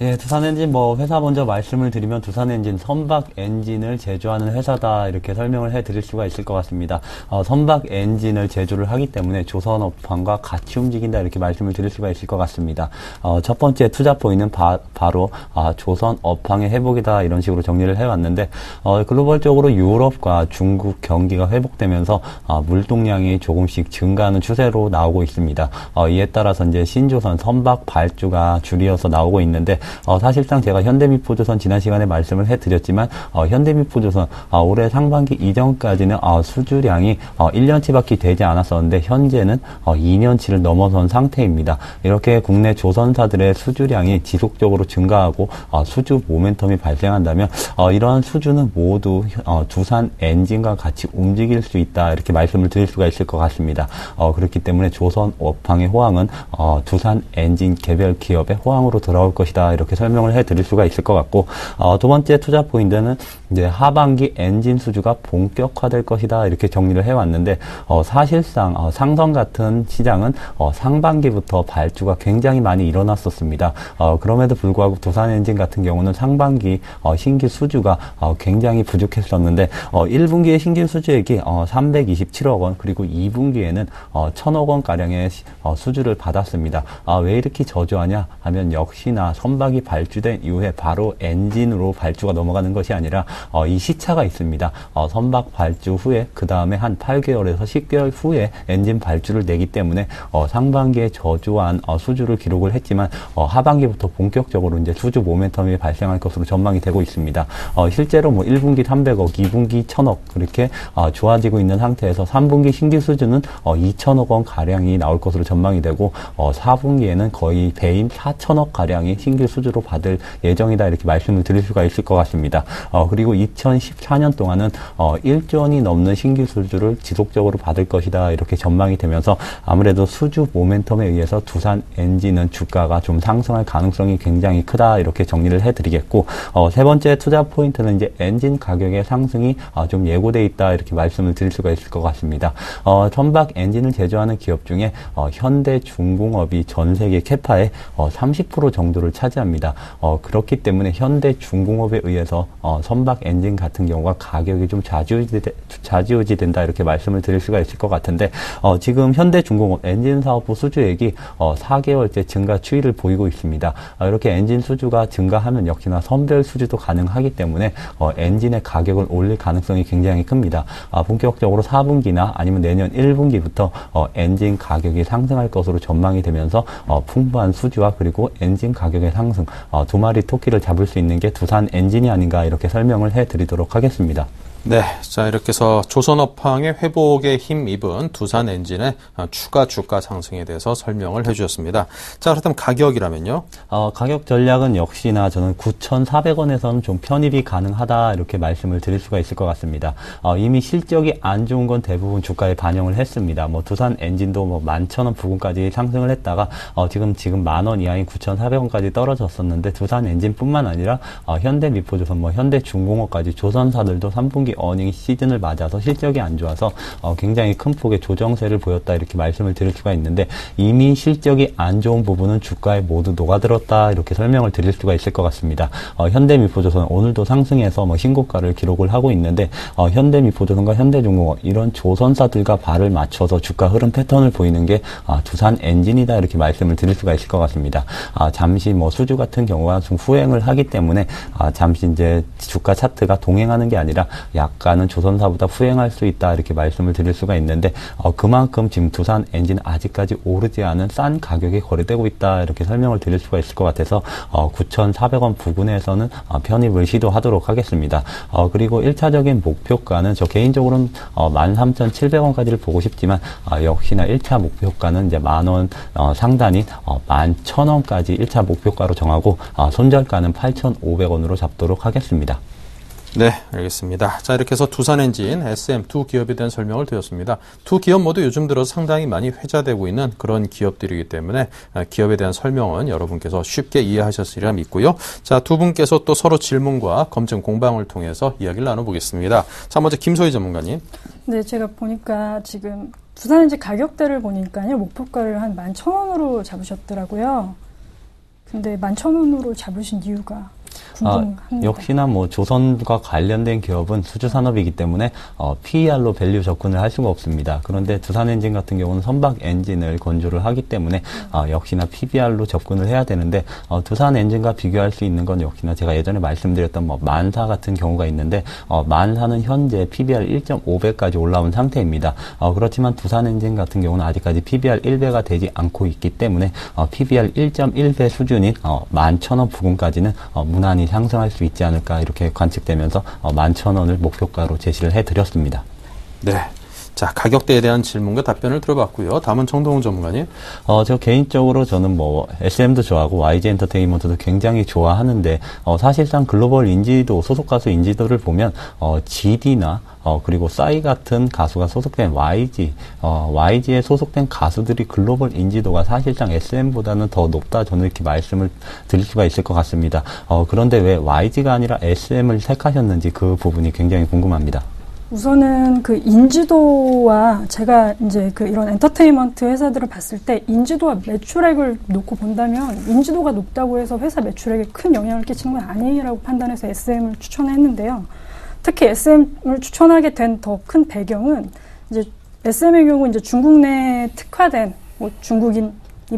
예, 두산 엔진 뭐 회사 먼저 말씀을 드리면 두산 엔진 선박 엔진을 제조하는 회사다 이렇게 설명을 해 드릴 수가 있을 것 같습니다. 어, 선박 엔진을 제조를 하기 때문에 조선 업황과 같이 움직인다 이렇게 말씀을 드릴 수가 있을 것 같습니다. 어, 첫 번째 투자 포인트는 바, 로 아, 조선 업황의 회복이다 이런 식으로 정리를 해 왔는데 어, 글로벌적으로 유럽과 중국 경기가 회복되면서 아, 물동량이 조금씩 증가하는 추세로 나오고 있습니다. 어, 이에 따라서 이제 신조선 선박 발주가 줄이어서 나오고 있는데 어, 사실상 제가 현대미포조선 지난 시간에 말씀을 해드렸지만 어, 현대미포조선 어, 올해 상반기 이전까지는 어, 수주량이 어, 1년치밖에 되지 않았었는데 현재는 어, 2년치를 넘어선 상태입니다. 이렇게 국내 조선사들의 수주량이 지속적으로 증가하고 어, 수주 모멘텀이 발생한다면 어, 이러한 수주는 모두 어, 두산 엔진과 같이 움직일 수 있다 이렇게 말씀을 드릴 수가 있을 것 같습니다. 어, 그렇기 때문에 조선 업황 의 호황은 어, 두산 엔진 개별 기업의 호황으로 돌아올 것이다. 이렇게 설명을 해드릴 수가 있을 것 같고 어, 두 번째 투자 포인트는 이제 하반기 엔진 수주가 본격화될 것이다 이렇게 정리를 해왔는데 어, 사실상 어, 상성 같은 시장은 어, 상반기부터 발주가 굉장히 많이 일어났었습니다. 어, 그럼에도 불구하고 두산 엔진 같은 경우는 상반기 어, 신규 수주가 어, 굉장히 부족했었는데 어, 1분기의 신규 수주액이 어, 327억 원 그리고 2분기에는 어, 1000억 원 가량의 어, 수주를 받았습니다. 아, 왜 이렇게 저조하냐 하면 역시나 선박이 발주된 이후에 바로 엔진으로 발주가 넘어가는 것이 아니라 어, 이 시차가 있습니다. 어, 선박 발주 후에 그 다음에 한 8개월에서 10개월 후에 엔진 발주를 내기 때문에 어, 상반기에 저조한 어, 수주를 기록을 했지만 어, 하반기부터 본격적으로 이제 수주 모멘텀이 발생할 것으로 전망이 되고 있습니다. 어, 실제로 뭐 1분기 300억, 2분기 1000억 그렇게 어, 좋아지고 있는 상태에서 3분기 신규 수주는 어, 2천억 원 가량이 나올 것으로 전망이 되고 어, 4분기에는 거의 배인 4천억 가량이 신규 수주로 받을 예정이다 이렇게 말씀을 드릴 수가 있을 것 같습니다. 어, 그리고 2014년 동안은 어, 1조 원이 넘는 신규 수주를 지속적으로 받을 것이다 이렇게 전망이 되면서 아무래도 수주 momentum에 의해서 두산 엔진은 주가가 좀 상승할 가능성이 굉장히 크다 이렇게 정리를 해드리겠고 어, 세 번째 투자 포인트는 이제 엔진 가격의 상승이 어, 좀 예고돼 있다 이렇게 말씀을 드릴 수가 있을 것 같습니다. 어, 선박 엔진을 제조하는 기업 중에 어, 현대중공업이 전 세계 capa의 어, 30% 정도를 차지합니다. 어, 그렇기 때문에 현대중공업에 의해서 어, 선박 엔진 같은 경우가 가격이 좀 좌지우지 된다 이렇게 말씀을 드릴 수가 있을 것 같은데 어, 지금 현대중공업 엔진 사업부 수주액이 어, 4개월째 증가 추이를 보이고 있습니다. 어, 이렇게 엔진 수주가 증가하면 역시나 선별 수주도 가능하기 때문에 어, 엔진의 가격을 올릴 가능성이 굉장히 큽니다. 아, 본격적으로 4분기나 아니면 내년 1분기부터 어, 엔진 가격이 상승할 것으로 전망이 되면서 어, 풍부한 수주와 그리고 엔진 가격의 상승 어, 두 마리 토끼를 잡을 수 있는 게 두산 엔진이 아닌가 이렇게 설명을 해드리도록 하겠습니다. 네. 자, 이렇게 해서 조선업황의 회복에 힘입은 두산 엔진의 추가 주가 상승에 대해서 설명을 해주셨습니다. 자, 그렇다면 가격이라면요? 어, 가격 전략은 역시나 저는 9,400원에서는 좀 편입이 가능하다 이렇게 말씀을 드릴 수가 있을 것 같습니다. 어, 이미 실적이 안 좋은 건 대부분 주가에 반영을 했습니다. 뭐 두산 엔진도 뭐 11,000원 부근까지 상승을 했다가 어, 지금 지금 만 원 이하인 9,400원까지 떨어졌었는데 두산 엔진뿐만 아니라 어, 현대 미포조선 뭐 현대 중공업까지 조선사들도 3분기 어닝 시즌을 맞아서 실적이 안 좋아서 어, 굉장히 큰 폭의 조정세를 보였다 이렇게 말씀을 드릴 수가 있는데 이미 실적이 안 좋은 부분은 주가에 모두 녹아들었다 이렇게 설명을 드릴 수가 있을 것 같습니다. 어, 현대미포조선 오늘도 상승해서 뭐 신고가를 기록을 하고 있는데 어, 현대미포조선과 현대중공업 이런 조선사들과 발을 맞춰서 주가 흐름 패턴을 보이는 게 아, 두산 엔진이다 이렇게 말씀을 드릴 수가 있을 것 같습니다. 아, 잠시 뭐 수주 같은 경우가 좀 후행을 하기 때문에 아, 잠시 이제 주가 차트가 동행하는 게 아니라 약간은 조선사보다 후행할 수 있다 이렇게 말씀을 드릴 수가 있는데 어, 그만큼 지금 두산 엔진 아직까지 오르지 않은 싼 가격에 거래되고 있다 이렇게 설명을 드릴 수가 있을 것 같아서 어, 9,400원 부근에서는 어, 편입을 시도하도록 하겠습니다. 어, 그리고 1차적인 목표가는 저 개인적으로는 어, 13,700원까지를 보고 싶지만 어, 역시나 1차 목표가는 이제 만원 어, 상단인 어, 11,000원까지 1차 목표가로 정하고 어, 손절가는 8,500원으로 잡도록 하겠습니다. 네, 알겠습니다. 자, 이렇게 해서 두산엔진, SM 두 기업에 대한 설명을 드렸습니다. 두 기업 모두 요즘 들어 상당히 많이 회자되고 있는 그런 기업들이기 때문에 아, 기업에 대한 설명은 여러분께서 쉽게 이해하셨으리라 믿고요. 자, 두 분께서 또 서로 질문과 검증 공방을 통해서 이야기를 나눠보겠습니다. 자, 먼저 김소희 전문가님. 네, 제가 보니까 지금 두산엔진 가격대를 보니까요, 목표가를 한 11,000원으로 잡으셨더라고요. 근데 11,000원으로 잡으신 이유가 아, 궁금합니다. 역시나 뭐 조선과 관련된 기업은 수주 산업이기 때문에 어, PER로 value 접근을 할 수가 없습니다. 그런데 두산 엔진 같은 경우는 선박 엔진을 건조를 하기 때문에 어, 역시나 PBR로 접근을 해야 되는데 어, 두산 엔진과 비교할 수 있는 건 역시나 제가 예전에 말씀드렸던 뭐 MAN사 같은 경우가 있는데 어, MAN사는 현재 PBR 1.5배까지 올라온 상태입니다. 어, 그렇지만 두산 엔진 같은 경우는 아직까지 PBR 1배가 되지 않고 있기 때문에 어, PBR 1.1배 수준인 어, 11,000원 부근까지는 어, 무난히 상승할 수 있지 않을까 이렇게 관측되면서 어, 11,000원을 목표가로 제시를 해드렸습니다. 네. 자, 가격대에 대한 질문과 답변을 들어봤고요. 다음은 정동훈 전문가님. 어, 저 개인적으로 저는 뭐, SM도 좋아하고, YG 엔터테인먼트도 굉장히 좋아하는데, 어, 사실상 글로벌 인지도, 소속 가수 인지도를 보면, 어, GD나, 어, 그리고 싸이 같은 가수가 소속된 YG, 어, YG에 소속된 가수들이 글로벌 인지도가 사실상 SM보다는 더 높다, 저는 이렇게 말씀을 드릴 수가 있을 것 같습니다. 어, 그런데 왜 YG가 아니라 SM을 택하셨는지 그 부분이 굉장히 궁금합니다. 우선은 그 인지도와 제가 이제 그 이런 엔터테인먼트 회사들을 봤을 때 인지도와 매출액을 놓고 본다면 인지도가 높다고 해서 회사 매출액에 큰 영향을 끼치는 건 아니라고 판단해서 SM을 추천했는데요. 특히 SM을 추천하게 된 더 큰 배경은 이제 SM의 경우 이제 중국 내 특화된 뭐 중국인이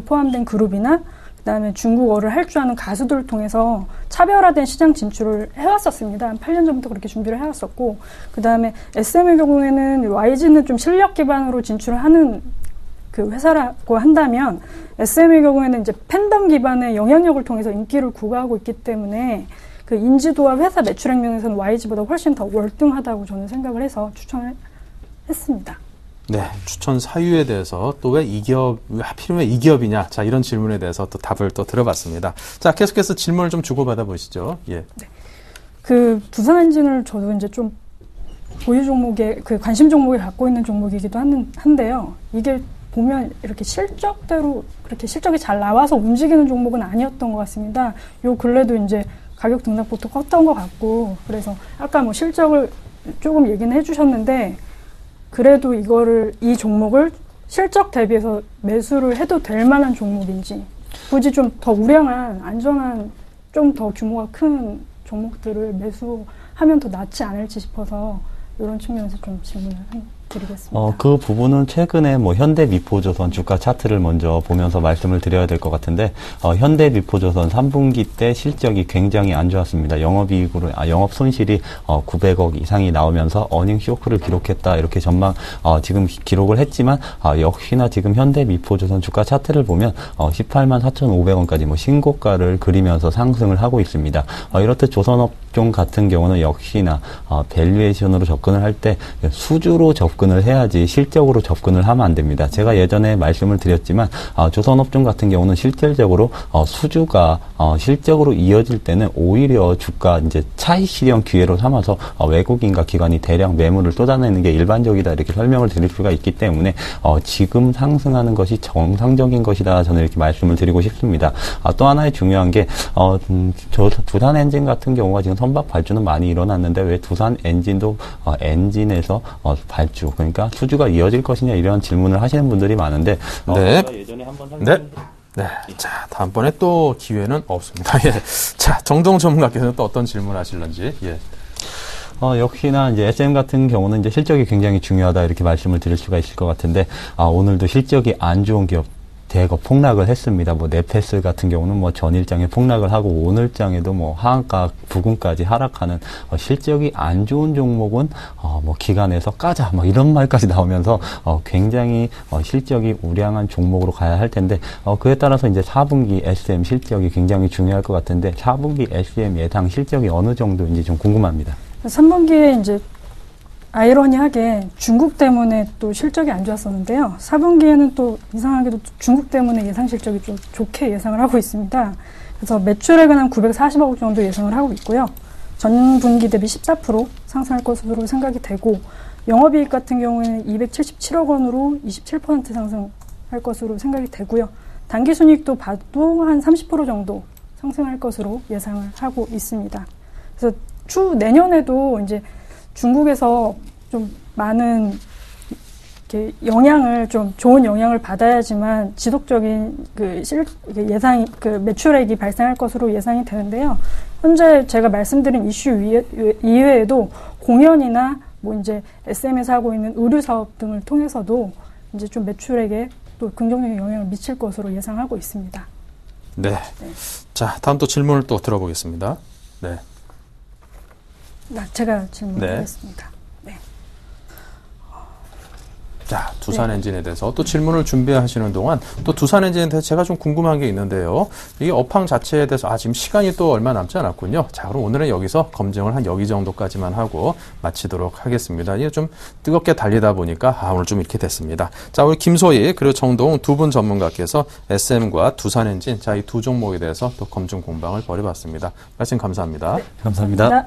포함된 그룹이나 그다음에 중국어를 할 줄 아는 가수들을 통해서 차별화된 시장 진출을 해왔었습니다. 한 8년 전부터 그렇게 준비를 해왔었고, 그다음에 SM의 경우에는 YG는 좀 실력 기반으로 진출을 하는 그 회사라고 한다면 SM의 경우에는 이제 팬덤 기반의 영향력을 통해서 인기를 구가하고 있기 때문에 그 인지도와 회사 매출액 면에서는 YG보다 훨씬 더 월등하다고 저는 생각을 해서 추천을 했습니다. 네, 추천 사유에 대해서 또 왜 이 기업, 왜 하필이면 이 기업이냐. 자, 이런 질문에 대해서 또 답을 또 들어봤습니다. 자, 계속해서 질문을 좀 주고받아 보시죠. 예. 그 두산 엔진을 저도 이제 좀 보유 종목에 그 관심 종목에 갖고 있는 종목이기도 한, 한데요. 이게 보면 이렇게 실적대로 그렇게 실적이 잘 나와서 움직이는 종목은 아니었던 것 같습니다. 요 근래도 이제 가격 등락부터 컸던 것 같고 그래서 아까 뭐 실적을 조금 얘기는 해주셨는데 그래도 이거를 이 종목을 실적 대비해서 매수를 해도 될 만한 종목인지 굳이 좀 더 우량한 안전한 좀 더 규모가 큰 종목들을 매수하면 더 낫지 않을지 싶어서 이런 측면에서 좀 질문을 한- 드리겠습니다. 어, 그 부분은 최근에 뭐 현대 미포조선 주가 차트를 먼저 보면서 말씀을 드려야 될 것 같은데, 어, 현대 미포조선 3분기 때 실적이 굉장히 안 좋았습니다. 영업이익으로, 아, 영업 손실이 어, 900억 이상이 나오면서 earning shock를 기록했다. 이렇게 전망, 어, 지금 기- 기록을 했지만, 아, 역시나 지금 현대 미포조선 주가 차트를 보면, 어, 18만 4,500원까지 뭐 신고가를 그리면서 상승을 하고 있습니다. 어, 이렇듯 조선업종 같은 경우는 역시나, 어, valuation으로 접근을 할 때 수주로 접근을 해야지 실적으로 접근을 하면 안 됩니다. 제가 예전에 말씀을 드렸지만 어, 조선업종 같은 경우는 실질적으로 어, 수주가 어, 실적으로 이어질 때는 오히려 주가 이제 차익 실현 기회로 삼아서 어, 외국인과 기관이 대량 매물을 쏟아내는 게 일반적이다 이렇게 설명을 드릴 수가 있기 때문에 어, 지금 상승하는 것이 정상적인 것이다 저는 이렇게 말씀을 드리고 싶습니다. 아, 또 하나의 중요한 게 어, 음, 저 두산 엔진 같은 경우가 지금 선박 발주는 많이 일어났는데 왜 두산 엔진도 어, 엔진에서 어, 발주 그러니까 수주가 이어질 것이냐 이런 질문을 하시는 분들이 많은데 어, 네. 예전에 한번 네. 네. 자, 다음번에 또 기회는 없습니다. 예. 자, 정동 전문가께서는 또 어떤 질문 하실런지. 예. 어, 역시나 이제 SM 같은 경우는 이제 실적이 굉장히 중요하다 이렇게 말씀을 드릴 수가 있을 것 같은데, 아, 오늘도 실적이 안 좋은 기업 대거 폭락을 했습니다. 뭐, 네페스 같은 경우는 뭐 전일장에 폭락을 하고 오늘장에도 뭐 하한가 부근까지 하락하는 어, 실적이 안 좋은 종목은 어, 뭐 기간에서 까자 뭐 이런 말까지 나오면서 어, 굉장히 어, 실적이 우량한 종목으로 가야 할 텐데 어, 그에 따라서 이제 4분기 SM 실적이 굉장히 중요할 것 같은데 4분기 SM 예상 실적이 어느 정도인지 좀 궁금합니다. 3분기에 이제 아이러니하게 중국 때문에 또 실적이 안 좋았었는데요. 4분기에는 또 이상하게도 또 중국 때문에 예상 실적이 좀 좋게 예상을 하고 있습니다. 그래서 매출액은 한 940억 정도 예상을 하고 있고요. 전 분기 대비 14% 상승할 것으로 생각이 되고 영업이익 같은 경우에는 277억 원으로 27% 상승할 것으로 생각이 되고요. 단기 순이익도 봐도 한 30% 정도 상승할 것으로 예상을 하고 있습니다. 그래서 추 내년에도 이제 중국에서 좀 많은 이렇게 영향을 좀 좋은 영향을 받아야지만 지속적인 그 실, 예상 그 매출액이 발생할 것으로 예상이 되는데요. 현재 제가 말씀드린 이슈 이외, 이외에도 공연이나 뭐 이제 SM에서 하고 있는 의류 사업 등을 통해서도 이제 좀 매출액에 또 긍정적인 영향을 미칠 것으로 예상하고 있습니다. 네. 자, 다음 또 질문을 또 들어보겠습니다. 네. 나 제가 질문하겠습니다. 자, 두산 엔진에 대해서 또 질문을 준비하시는 동안 또 두산 엔진에 대해서 제가 좀 궁금한 게 있는데요. 이 업황 자체에 대해서 아, 지금 시간이 또 얼마 남지 않았군요. 자, 그럼 오늘은 여기서 검증을 한 여기 정도까지만 하고 마치도록 하겠습니다. 이게 좀 뜨겁게 달리다 보니까 아, 오늘 좀 이렇게 됐습니다. 자, 우리 김소희 그리고 정동 두 분 전문가께서 SM과 두산 엔진 자, 이 두 종목에 대해서 또 검증 공방을 벌여봤습니다. 말씀 감사합니다. 감사합니다. 나-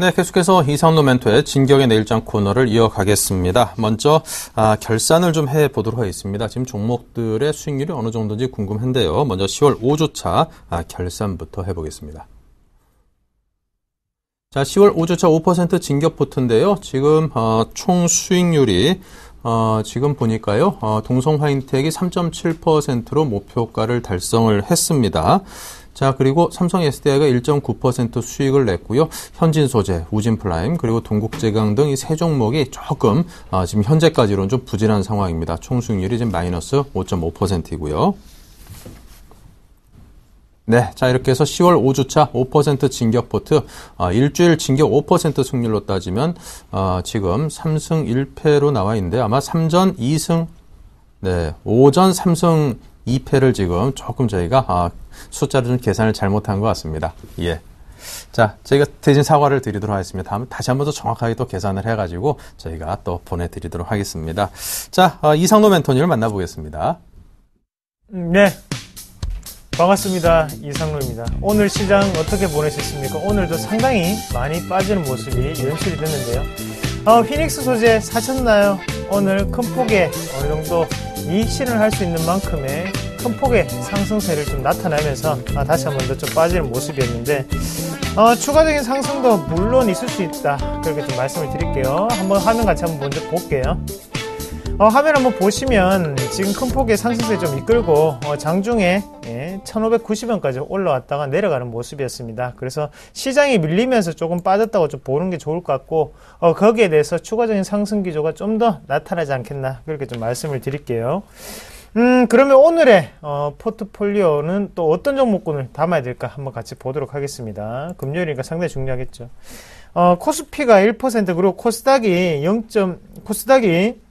네, 계속해서 이상로 멘토의 진격의 내일장 코너를 이어가겠습니다. 먼저 아, 결산을 좀 해보도록 하겠습니다. 지금 종목들의 수익률이 어느 정도인지 궁금한데요. 먼저 10월 5주차 아, 결산부터 해보겠습니다. 자, 10월 5주차 5% 진격 포트인데요. 지금 어, 총 수익률이 어, 지금 보니까요. 어, 동성 화인텍이 3.7%로 목표가를 달성을 했습니다. 자, 그리고 삼성 SDI가 1.9% 수익을 냈고요. 현진 소재, 우진 플라임, 그리고 동국제강 등 이 세 종목이 조금 아, 지금 현재까지로는 좀 부진한 상황입니다. 총 수익률이 지금 마이너스 5.5%이고요. 네, 자 이렇게 해서 10월 5주차 5% 진격 포트 아, 일주일 진격 5% 승률로 따지면 아, 지금 3승 1패로 나와 있는데 아마 3전 2승 네, 5전 3승 2패를 지금 조금 저희가 아, 숫자를 좀 계산을 잘못한 것 같습니다. 예. 자, 저희가 대신 사과를 드리도록 하겠습니다. 다음 다시 한번 더 정확하게 또 계산을 해가지고 저희가 또 보내드리도록 하겠습니다. 자, 어, 이상도 멘토님을 만나보겠습니다. 네. 반갑습니다. 이상로입니다. 오늘 시장 어떻게 보내셨습니까? 오늘도 상당히 많이 빠지는 모습이 연출이 됐는데요. 어, 피닉스 소재 사셨나요? 오늘 큰 폭에 어느 정도 이익 실현을 할 수 있는 만큼의 큰 폭의 상승세를 좀 나타내면서 아, 다시 한 번 더 좀 빠지는 모습이었는데 어, 추가적인 상승도 물론 있을 수 있다. 그렇게 좀 말씀을 드릴게요. 한번 화면 같이 한번 먼저 볼게요. 어, 화면 한번 보시면 지금 큰 폭의 상승세 좀 이끌고 어, 장중에 예, 1590원까지 올라왔다가 내려가는 모습이었습니다. 그래서 시장이 밀리면서 조금 빠졌다고 좀 보는 게 좋을 것 같고 어, 거기에 대해서 추가적인 상승 기조가 좀 더 나타나지 않겠나 그렇게 좀 말씀을 드릴게요. 음, 그러면 오늘의 어, 포트폴리오는 또 어떤 종목군을 담아야 될까 한번 같이 보도록 하겠습니다. 금요일이니까 상당히 중요하겠죠. 어, 코스피가 1% 그리고 코스닥이 0. 코스닥이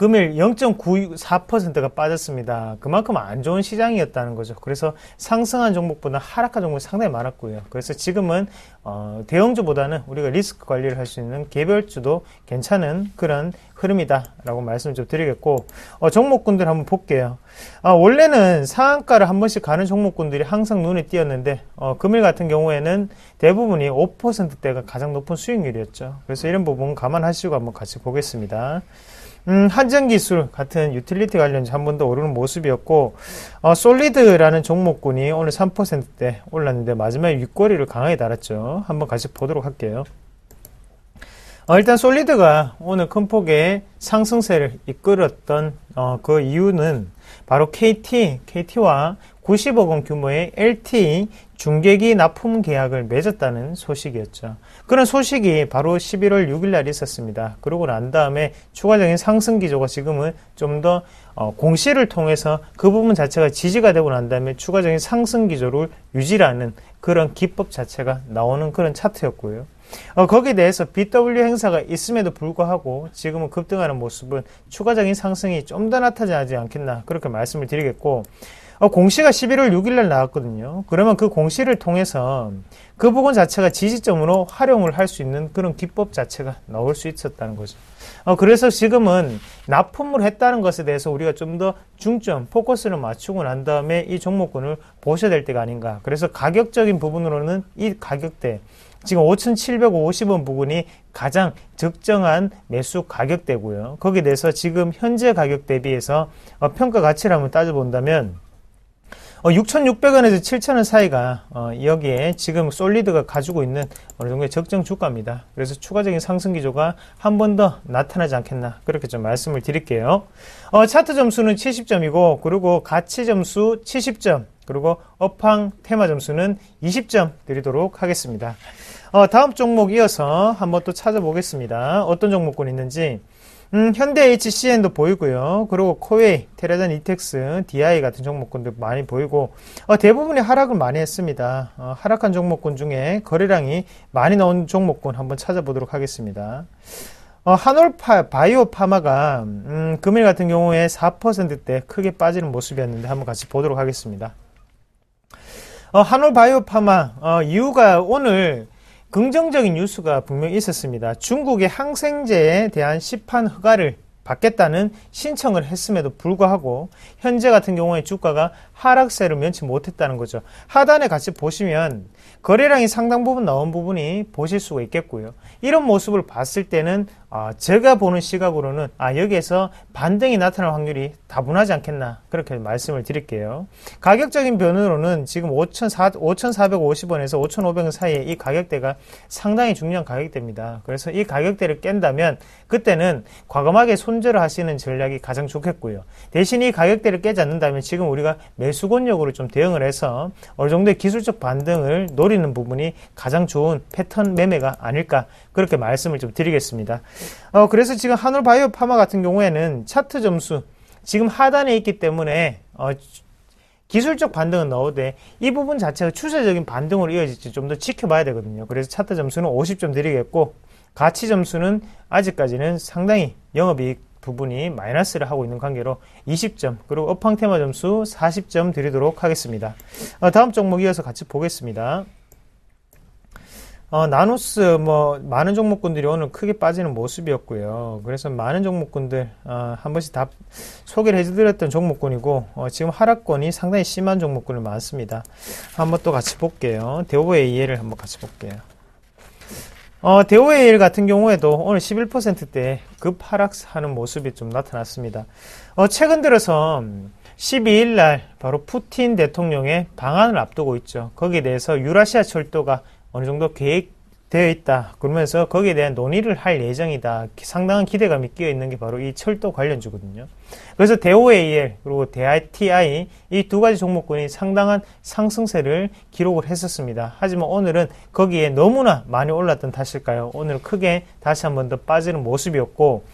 금일 0.94%가 빠졌습니다. 그만큼 안 좋은 시장이었다는 거죠. 그래서 상승한 종목보다 하락한 종목이 상당히 많았고요. 그래서 지금은 어, 대형주보다는 우리가 리스크 관리를 할 수 있는 개별주도 괜찮은 그런 흐름이다라고 말씀을 좀 드리겠고 어, 종목군들 한번 볼게요. 어, 원래는 상한가를 한 번씩 가는 종목군들이 항상 눈에 띄었는데 어, 금일 같은 경우에는 대부분이 5%대가 가장 높은 수익률이었죠. 그래서 이런 부분 감안하시고 한번 같이 보겠습니다. 음, 한전기술 같은 유틸리티 관련주 한 번 더 오르는 모습이었고, 어, 솔리드라는 종목군이 오늘 3%대 올랐는데 마지막에 윗꼬리를 강하게 달았죠. 한번 같이 보도록 할게요. 어, 일단 솔리드가 오늘 큰 폭의 상승세를 이끌었던 어, 그 이유는 바로 KT, KT와 90억 원 규모의 LTE 중계기 납품 계약을 맺었다는 소식이었죠. 그런 소식이 바로 11월 6일 날 있었습니다. 그러고 난 다음에 추가적인 상승 기조가 지금은 좀더 어, 공시를 통해서 그 부분 자체가 지지가 되고 난 다음에 추가적인 상승 기조를 유지하는 그런 기법 자체가 나오는 그런 차트였고요. 어, 거기에 대해서 BW 행사가 있음에도 불구하고 지금은 급등하는 모습은 추가적인 상승이 좀 더 나타나지 않겠나 그렇게 말씀을 드리겠고 어, 공시가 11월 6일 날 나왔거든요. 그러면 그 공시를 통해서 그 부분 자체가 지지점으로 활용을 할 수 있는 그런 기법 자체가 나올 수 있었다는 거죠. 어, 그래서 지금은 납품을 했다는 것에 대해서 우리가 좀 더 중점, 포커스를 맞추고 난 다음에 이 종목군을 보셔야 될 때가 아닌가. 그래서 가격적인 부분으로는 이 가격대, 지금 5,750원 부분이 가장 적정한 매수 가격대고요. 거기에 대해서 지금 현재 가격 대비해서 어, 평가 가치를 한번 따져본다면 어, 6,600원에서 7,000원 사이가 어, 여기에 지금 솔리드가 가지고 있는 어느 정도의 적정 주가입니다. 그래서 추가적인 상승 기조가 한 번 더 나타나지 않겠나 그렇게 좀 말씀을 드릴게요. 어, 차트 점수는 70점이고 그리고 가치 점수 70점 그리고 업황 테마 점수는 20점 드리도록 하겠습니다. 어, 다음 종목 이어서 한번 또 찾아보겠습니다. 어떤 종목군 있는지 음, 현대 HCN도 보이고요. 그리고 코웨이, 테레전 이텍스, DI 같은 종목군도 많이 보이고 어, 대부분이 하락을 많이 했습니다. 어, 하락한 종목군 중에 거래량이 많이 나온 종목군 한번 찾아보도록 하겠습니다. 어, 한올파 바이오 파마가 음, 금일 같은 경우에 4%대 크게 빠지는 모습이었는데 한번 같이 보도록 하겠습니다. 어, 한올 바이오 파마 어, 이유가 오늘 긍정적인 뉴스가 분명히 있었습니다. 중국의 항생제에 대한 시판 허가를 받겠다는 신청을 했음에도 불구하고 현재 같은 경우에 주가가 하락세를 면치 못했다는 거죠. 하단에 같이 보시면 거래량이 상당 부분 나온 부분이 보실 수가 있겠고요. 이런 모습을 봤을 때는 어, 제가 보는 시각으로는 아 여기에서 반등이 나타날 확률이 다분하지 않겠나 그렇게 말씀을 드릴게요. 가격적인 변으로는 지금 5,450원에서 5,500원 사이에 이 가격대가 상당히 중요한 가격대입니다. 그래서 이 가격대를 깬다면 그때는 과감하게 손절을 하시는 전략이 가장 좋겠고요. 대신 이 가격대를 깨지 않는다면 지금 우리가 매수권력으로 좀 대응을 해서 어느 정도의 기술적 반등을 노리는 부분이 가장 좋은 패턴 매매가 아닐까 그렇게 말씀을 좀 드리겠습니다. 어, 그래서 지금 한올 바이오 파마 같은 경우에는 차트 점수 지금 하단에 있기 때문에 어, 기술적 반등은 나오되 이 부분 자체가 추세적인 반등으로 이어질지 좀 더 지켜봐야 되거든요. 그래서 차트 점수는 50점 드리겠고 가치 점수는 아직까지는 상당히 영업이익 부분이 마이너스를 하고 있는 관계로 20점 그리고 업황 테마 점수 40점 드리도록 하겠습니다. 어, 다음 종목 이어서 같이 보겠습니다. 어, 나누스 뭐 많은 종목군들이 오늘 크게 빠지는 모습이었고요. 그래서 많은 종목군들 어, 한 번씩 다 소개를 해드렸던 종목군이고 어, 지금 하락권이 상당히 심한 종목군이 많습니다. 한번 또 같이 볼게요. 대오의 이해를 한번 같이 볼게요. 어, 대오의 같은 경우에도 오늘 11%대 급 하락하는 모습이 좀 나타났습니다. 어, 최근 들어서 12일 날 바로 푸틴 대통령의 방한을 앞두고 있죠. 거기에 대해서 유라시아 철도가 어느 정도 계획되어 있다. 그러면서 거기에 대한 논의를 할 예정이다. 상당한 기대감이 끼어 있는 게 바로 이 철도 관련주거든요. 그래서 대오AL 그리고 대ITI 이 두 가지 종목군이 상당한 상승세를 기록을 했었습니다. 하지만 오늘은 거기에 너무나 많이 올랐던 탓일까요? 오늘 크게 다시 한번 더 빠지는 모습이었고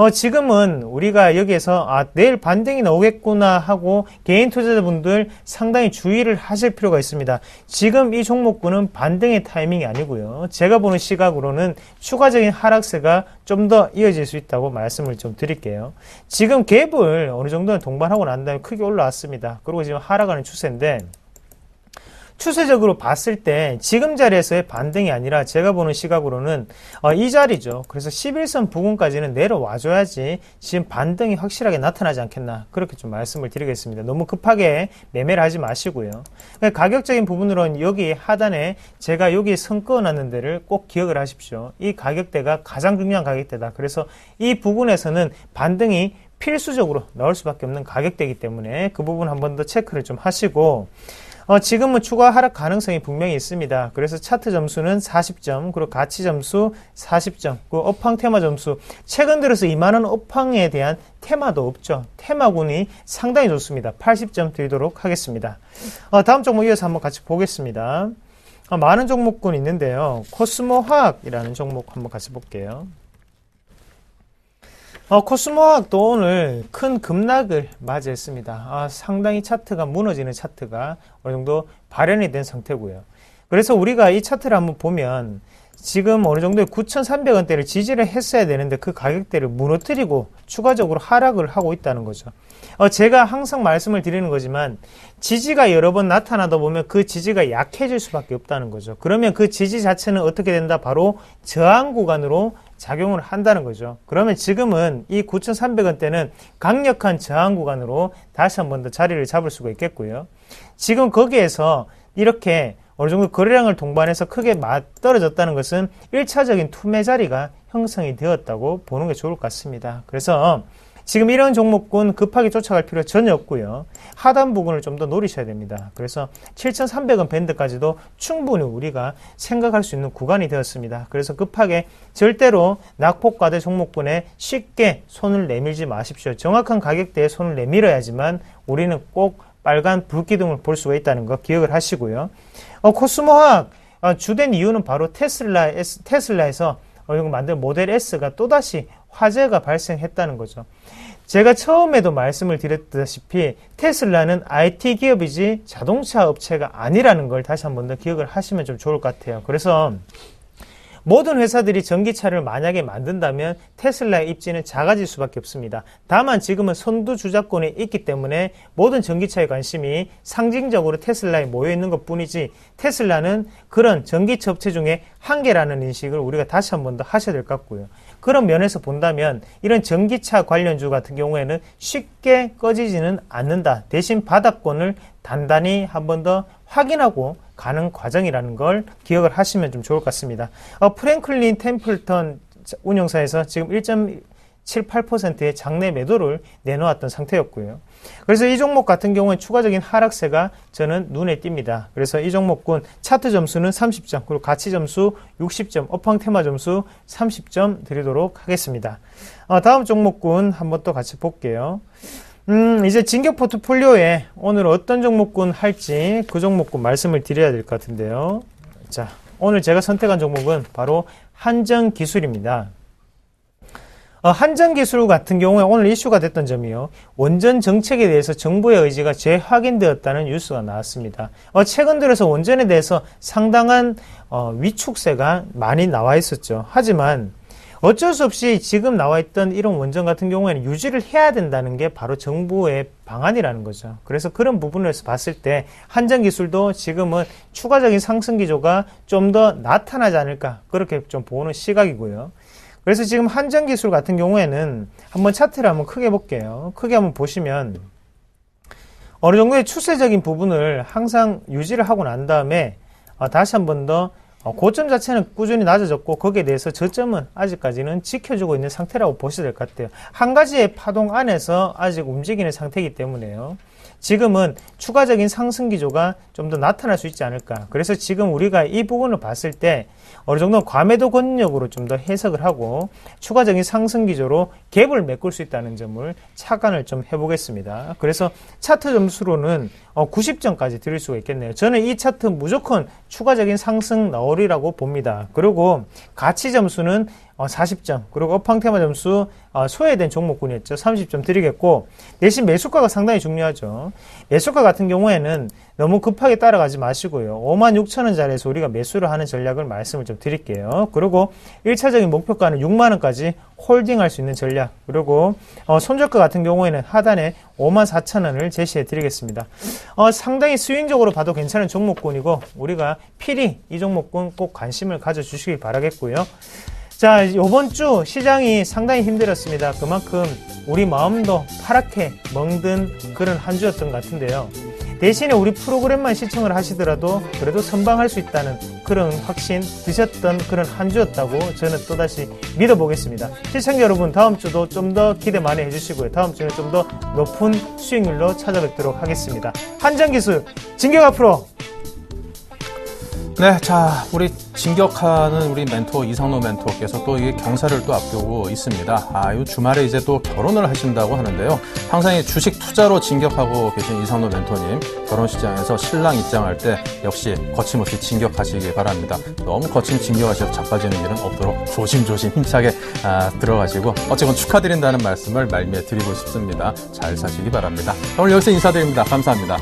어, 지금은 우리가 여기에서 아, 내일 반등이 나오겠구나 하고 개인 투자자분들 상당히 주의를 하실 필요가 있습니다. 지금 이 종목군은 반등의 타이밍이 아니고요. 제가 보는 시각으로는 추가적인 하락세가 좀 더 이어질 수 있다고 말씀을 좀 드릴게요. 지금 갭을 어느 정도는 동반하고 난 다음에 크게 올라왔습니다. 그리고 지금 하락하는 추세인데 추세적으로 봤을 때 지금 자리에서의 반등이 아니라 제가 보는 시각으로는 어, 이 자리죠. 그래서 11선 부근까지는 내려와줘야지 지금 반등이 확실하게 나타나지 않겠나 그렇게 좀 말씀을 드리겠습니다. 너무 급하게 매매를 하지 마시고요. 그러니까 가격적인 부분으로는 여기 하단에 제가 여기 선 그어놨는 데를 꼭 기억을 하십시오. 이 가격대가 가장 중요한 가격대다. 그래서 이 부분에서는 반등이 필수적으로 나올 수밖에 없는 가격대이기 때문에 그 부분 한 번 더 체크를 좀 하시고 어, 지금은 추가 하락 가능성이 분명히 있습니다. 그래서 차트 점수는 40점, 그리고 가치 점수 40점, 그 업황 테마 점수. 최근 들어서 이만한 업황에 대한 테마도 없죠. 테마군이 상당히 좋습니다. 80점 드리도록 하겠습니다. 어, 다음 종목 이어서 한번 같이 보겠습니다. 어, 많은 종목군 있는데요. 코스모 화학이라는 종목 한번 같이 볼게요. 어, 코스모학도 오늘 큰 급락을 맞이했습니다. 아, 상당히 차트가 무너지는 차트가 어느 정도 발현이 된 상태고요. 그래서 우리가 이 차트를 한번 보면 지금 어느 정도의 9,300원대를 지지를 했어야 되는데 그 가격대를 무너뜨리고 추가적으로 하락을 하고 있다는 거죠. 어, 제가 항상 말씀을 드리는 거지만 지지가 여러 번 나타나다 보면 그 지지가 약해질 수밖에 없다는 거죠. 그러면 그 지지 자체는 어떻게 된다? 바로 저항 구간으로 작용을 한다는 거죠. 그러면 지금은 이 9,300원대는 강력한 저항 구간으로 다시 한 번 더 자리를 잡을 수가 있겠고요. 지금 거기에서 이렇게 어느 정도 거래량을 동반해서 크게 맞떨어졌다는 것은 1차적인 투매 자리가 형성이 되었다고 보는 게 좋을 것 같습니다. 그래서 지금 이런 종목군 급하게 쫓아갈 필요 전혀 없고요. 하단 부분을 좀 더 노리셔야 됩니다. 그래서 7,300원 밴드까지도 충분히 우리가 생각할 수 있는 구간이 되었습니다. 그래서 급하게 절대로 낙폭과대 종목군에 쉽게 손을 내밀지 마십시오. 정확한 가격대에 손을 내밀어야지만 우리는 꼭 빨간 불기둥을 볼 수가 있다는 거 기억을 하시고요. 어, 코스모학 어, 주된 이유는 바로 테슬라 테슬라에서 어, 만든 모델 S가 또다시 화재가 발생했다는 거죠. 제가 처음에도 말씀을 드렸다시피 테슬라는 IT 기업이지 자동차 업체가 아니라는 걸 다시 한 번 더 기억을 하시면 좀 좋을 것 같아요. 그래서 모든 회사들이 전기차를 만약에 만든다면 테슬라의 입지는 작아질 수밖에 없습니다. 다만 지금은 선두 주자권에 있기 때문에 모든 전기차의 관심이 상징적으로 테슬라에 모여 있는 것 뿐이지 테슬라는 그런 전기차 업체 중에 한 개라는 인식을 우리가 다시 한 번 더 하셔야 될 것 같고요. 그런 면에서 본다면 이런 전기차 관련주 같은 경우에는 쉽게 꺼지지는 않는다. 대신 바닥권을 단단히 한 번 더 확인하고 가는 과정이라는 걸 기억을 하시면 좀 좋을 것 같습니다. 어, 프랭클린 템플턴 운영사에서 지금 1.78%의 장내 매도를 내놓았던 상태였고요. 그래서 이 종목 같은 경우는 추가적인 하락세가 저는 눈에 띕니다. 그래서 이 종목군 차트 점수는 30점, 그리고 가치 점수 60점, 업황 테마 점수 30점 드리도록 하겠습니다. 어, 다음 종목군 한번 또 같이 볼게요. 음, 이제 진격 포트폴리오에 오늘 어떤 종목군 할지 그 종목군 말씀을 드려야 될 것 같은데요. 자, 오늘 제가 선택한 종목은 바로 한정 기술입니다. 어, 한정기술 같은 경우에 오늘 이슈가 됐던 점이요. 원전 정책에 대해서 정부의 의지가 재확인되었다는 뉴스가 나왔습니다. 어, 최근 들어서 원전에 대해서 상당한 어, 위축세가 많이 나와 있었죠. 하지만 어쩔 수 없이 지금 나와 있던 이런 원전 같은 경우에는 유지를 해야 된다는 게 바로 정부의 방안이라는 거죠. 그래서 그런 부분에서 봤을 때 한전 기술도 지금은 추가적인 상승 기조가 좀 더 나타나지 않을까 그렇게 좀 보는 시각이고요. 그래서 지금 한전 기술 같은 경우에는 한번 차트를 한번 크게 볼게요. 크게 한번 보시면 어느 정도의 추세적인 부분을 항상 유지를 하고 난 다음에 어, 다시 한번 더 어, 고점 자체는 꾸준히 낮아졌고 거기에 대해서 저점은 아직까지는 지켜주고 있는 상태라고 보셔야 될 것 같아요. 한 가지의 파동 안에서 아직 움직이는 상태이기 때문에요. 지금은 추가적인 상승 기조가 좀 더 나타날 수 있지 않을까. 그래서 지금 우리가 이 부분을 봤을 때 어느 정도 과매도 권력으로 좀 더 해석을 하고 추가적인 상승 기조로 갭을 메꿀 수 있다는 점을 착안을 좀 해보겠습니다. 그래서 차트 점수로는 90점까지 드릴 수가 있겠네요. 저는 이 차트 무조건 추가적인 상승 나오리라고 봅니다. 그리고 가치 점수는 40점, 그리고 업황테마 점수 어, 소외된 종목군이었죠. 30점 드리겠고, 대신 매수가가 상당히 중요하죠. 매수가 같은 경우에는 너무 급하게 따라가지 마시고요. 5만 6천 원짜리에서 우리가 매수를 하는 전략을 말씀을 좀 드릴게요. 그리고 1차적인 목표가는 6만 원까지 홀딩할 수 있는 전략. 그리고 어, 손절가 같은 경우에는 하단에 5만 4천 원을 제시해 드리겠습니다. 어, 상당히 스윙적으로 봐도 괜찮은 종목군이고 우리가 필히 이 종목군 꼭 관심을 가져주시길 바라겠고요. 자, 이번 주 시장이 상당히 힘들었습니다. 그만큼 우리 마음도 파랗게 멍든 그런 한 주였던 것 같은데요. 대신에 우리 프로그램만 시청을 하시더라도 그래도 선방할 수 있다는 그런 확신 드셨던 그런 한 주였다고 저는 또다시 믿어보겠습니다. 시청자 여러분 다음 주도 좀 더 기대 많이 해주시고요. 다음 주는 좀 더 높은 수익률로 찾아뵙도록 하겠습니다. 한정기술 진격 앞으로 네, 자, 우리 진격하는 우리 멘토 이상로 멘토께서 또 이게 경사를 또 앞두고 있습니다. 아, 이 주말에 이제 또 결혼을 하신다고 하는데요. 항상 이 주식 투자로 진격하고 계신 이상로 멘토님 결혼식장에서 신랑 입장할 때 역시 거침없이 진격하시기 바랍니다. 너무 거침 진격하셔서 자빠지는 일은 없도록 조심조심 힘차게 아, 들어가시고 어쨌건 축하드린다는 말씀을 말미에 드리고 싶습니다. 잘 사시기 바랍니다. 오늘 여기서 인사드립니다. 감사합니다.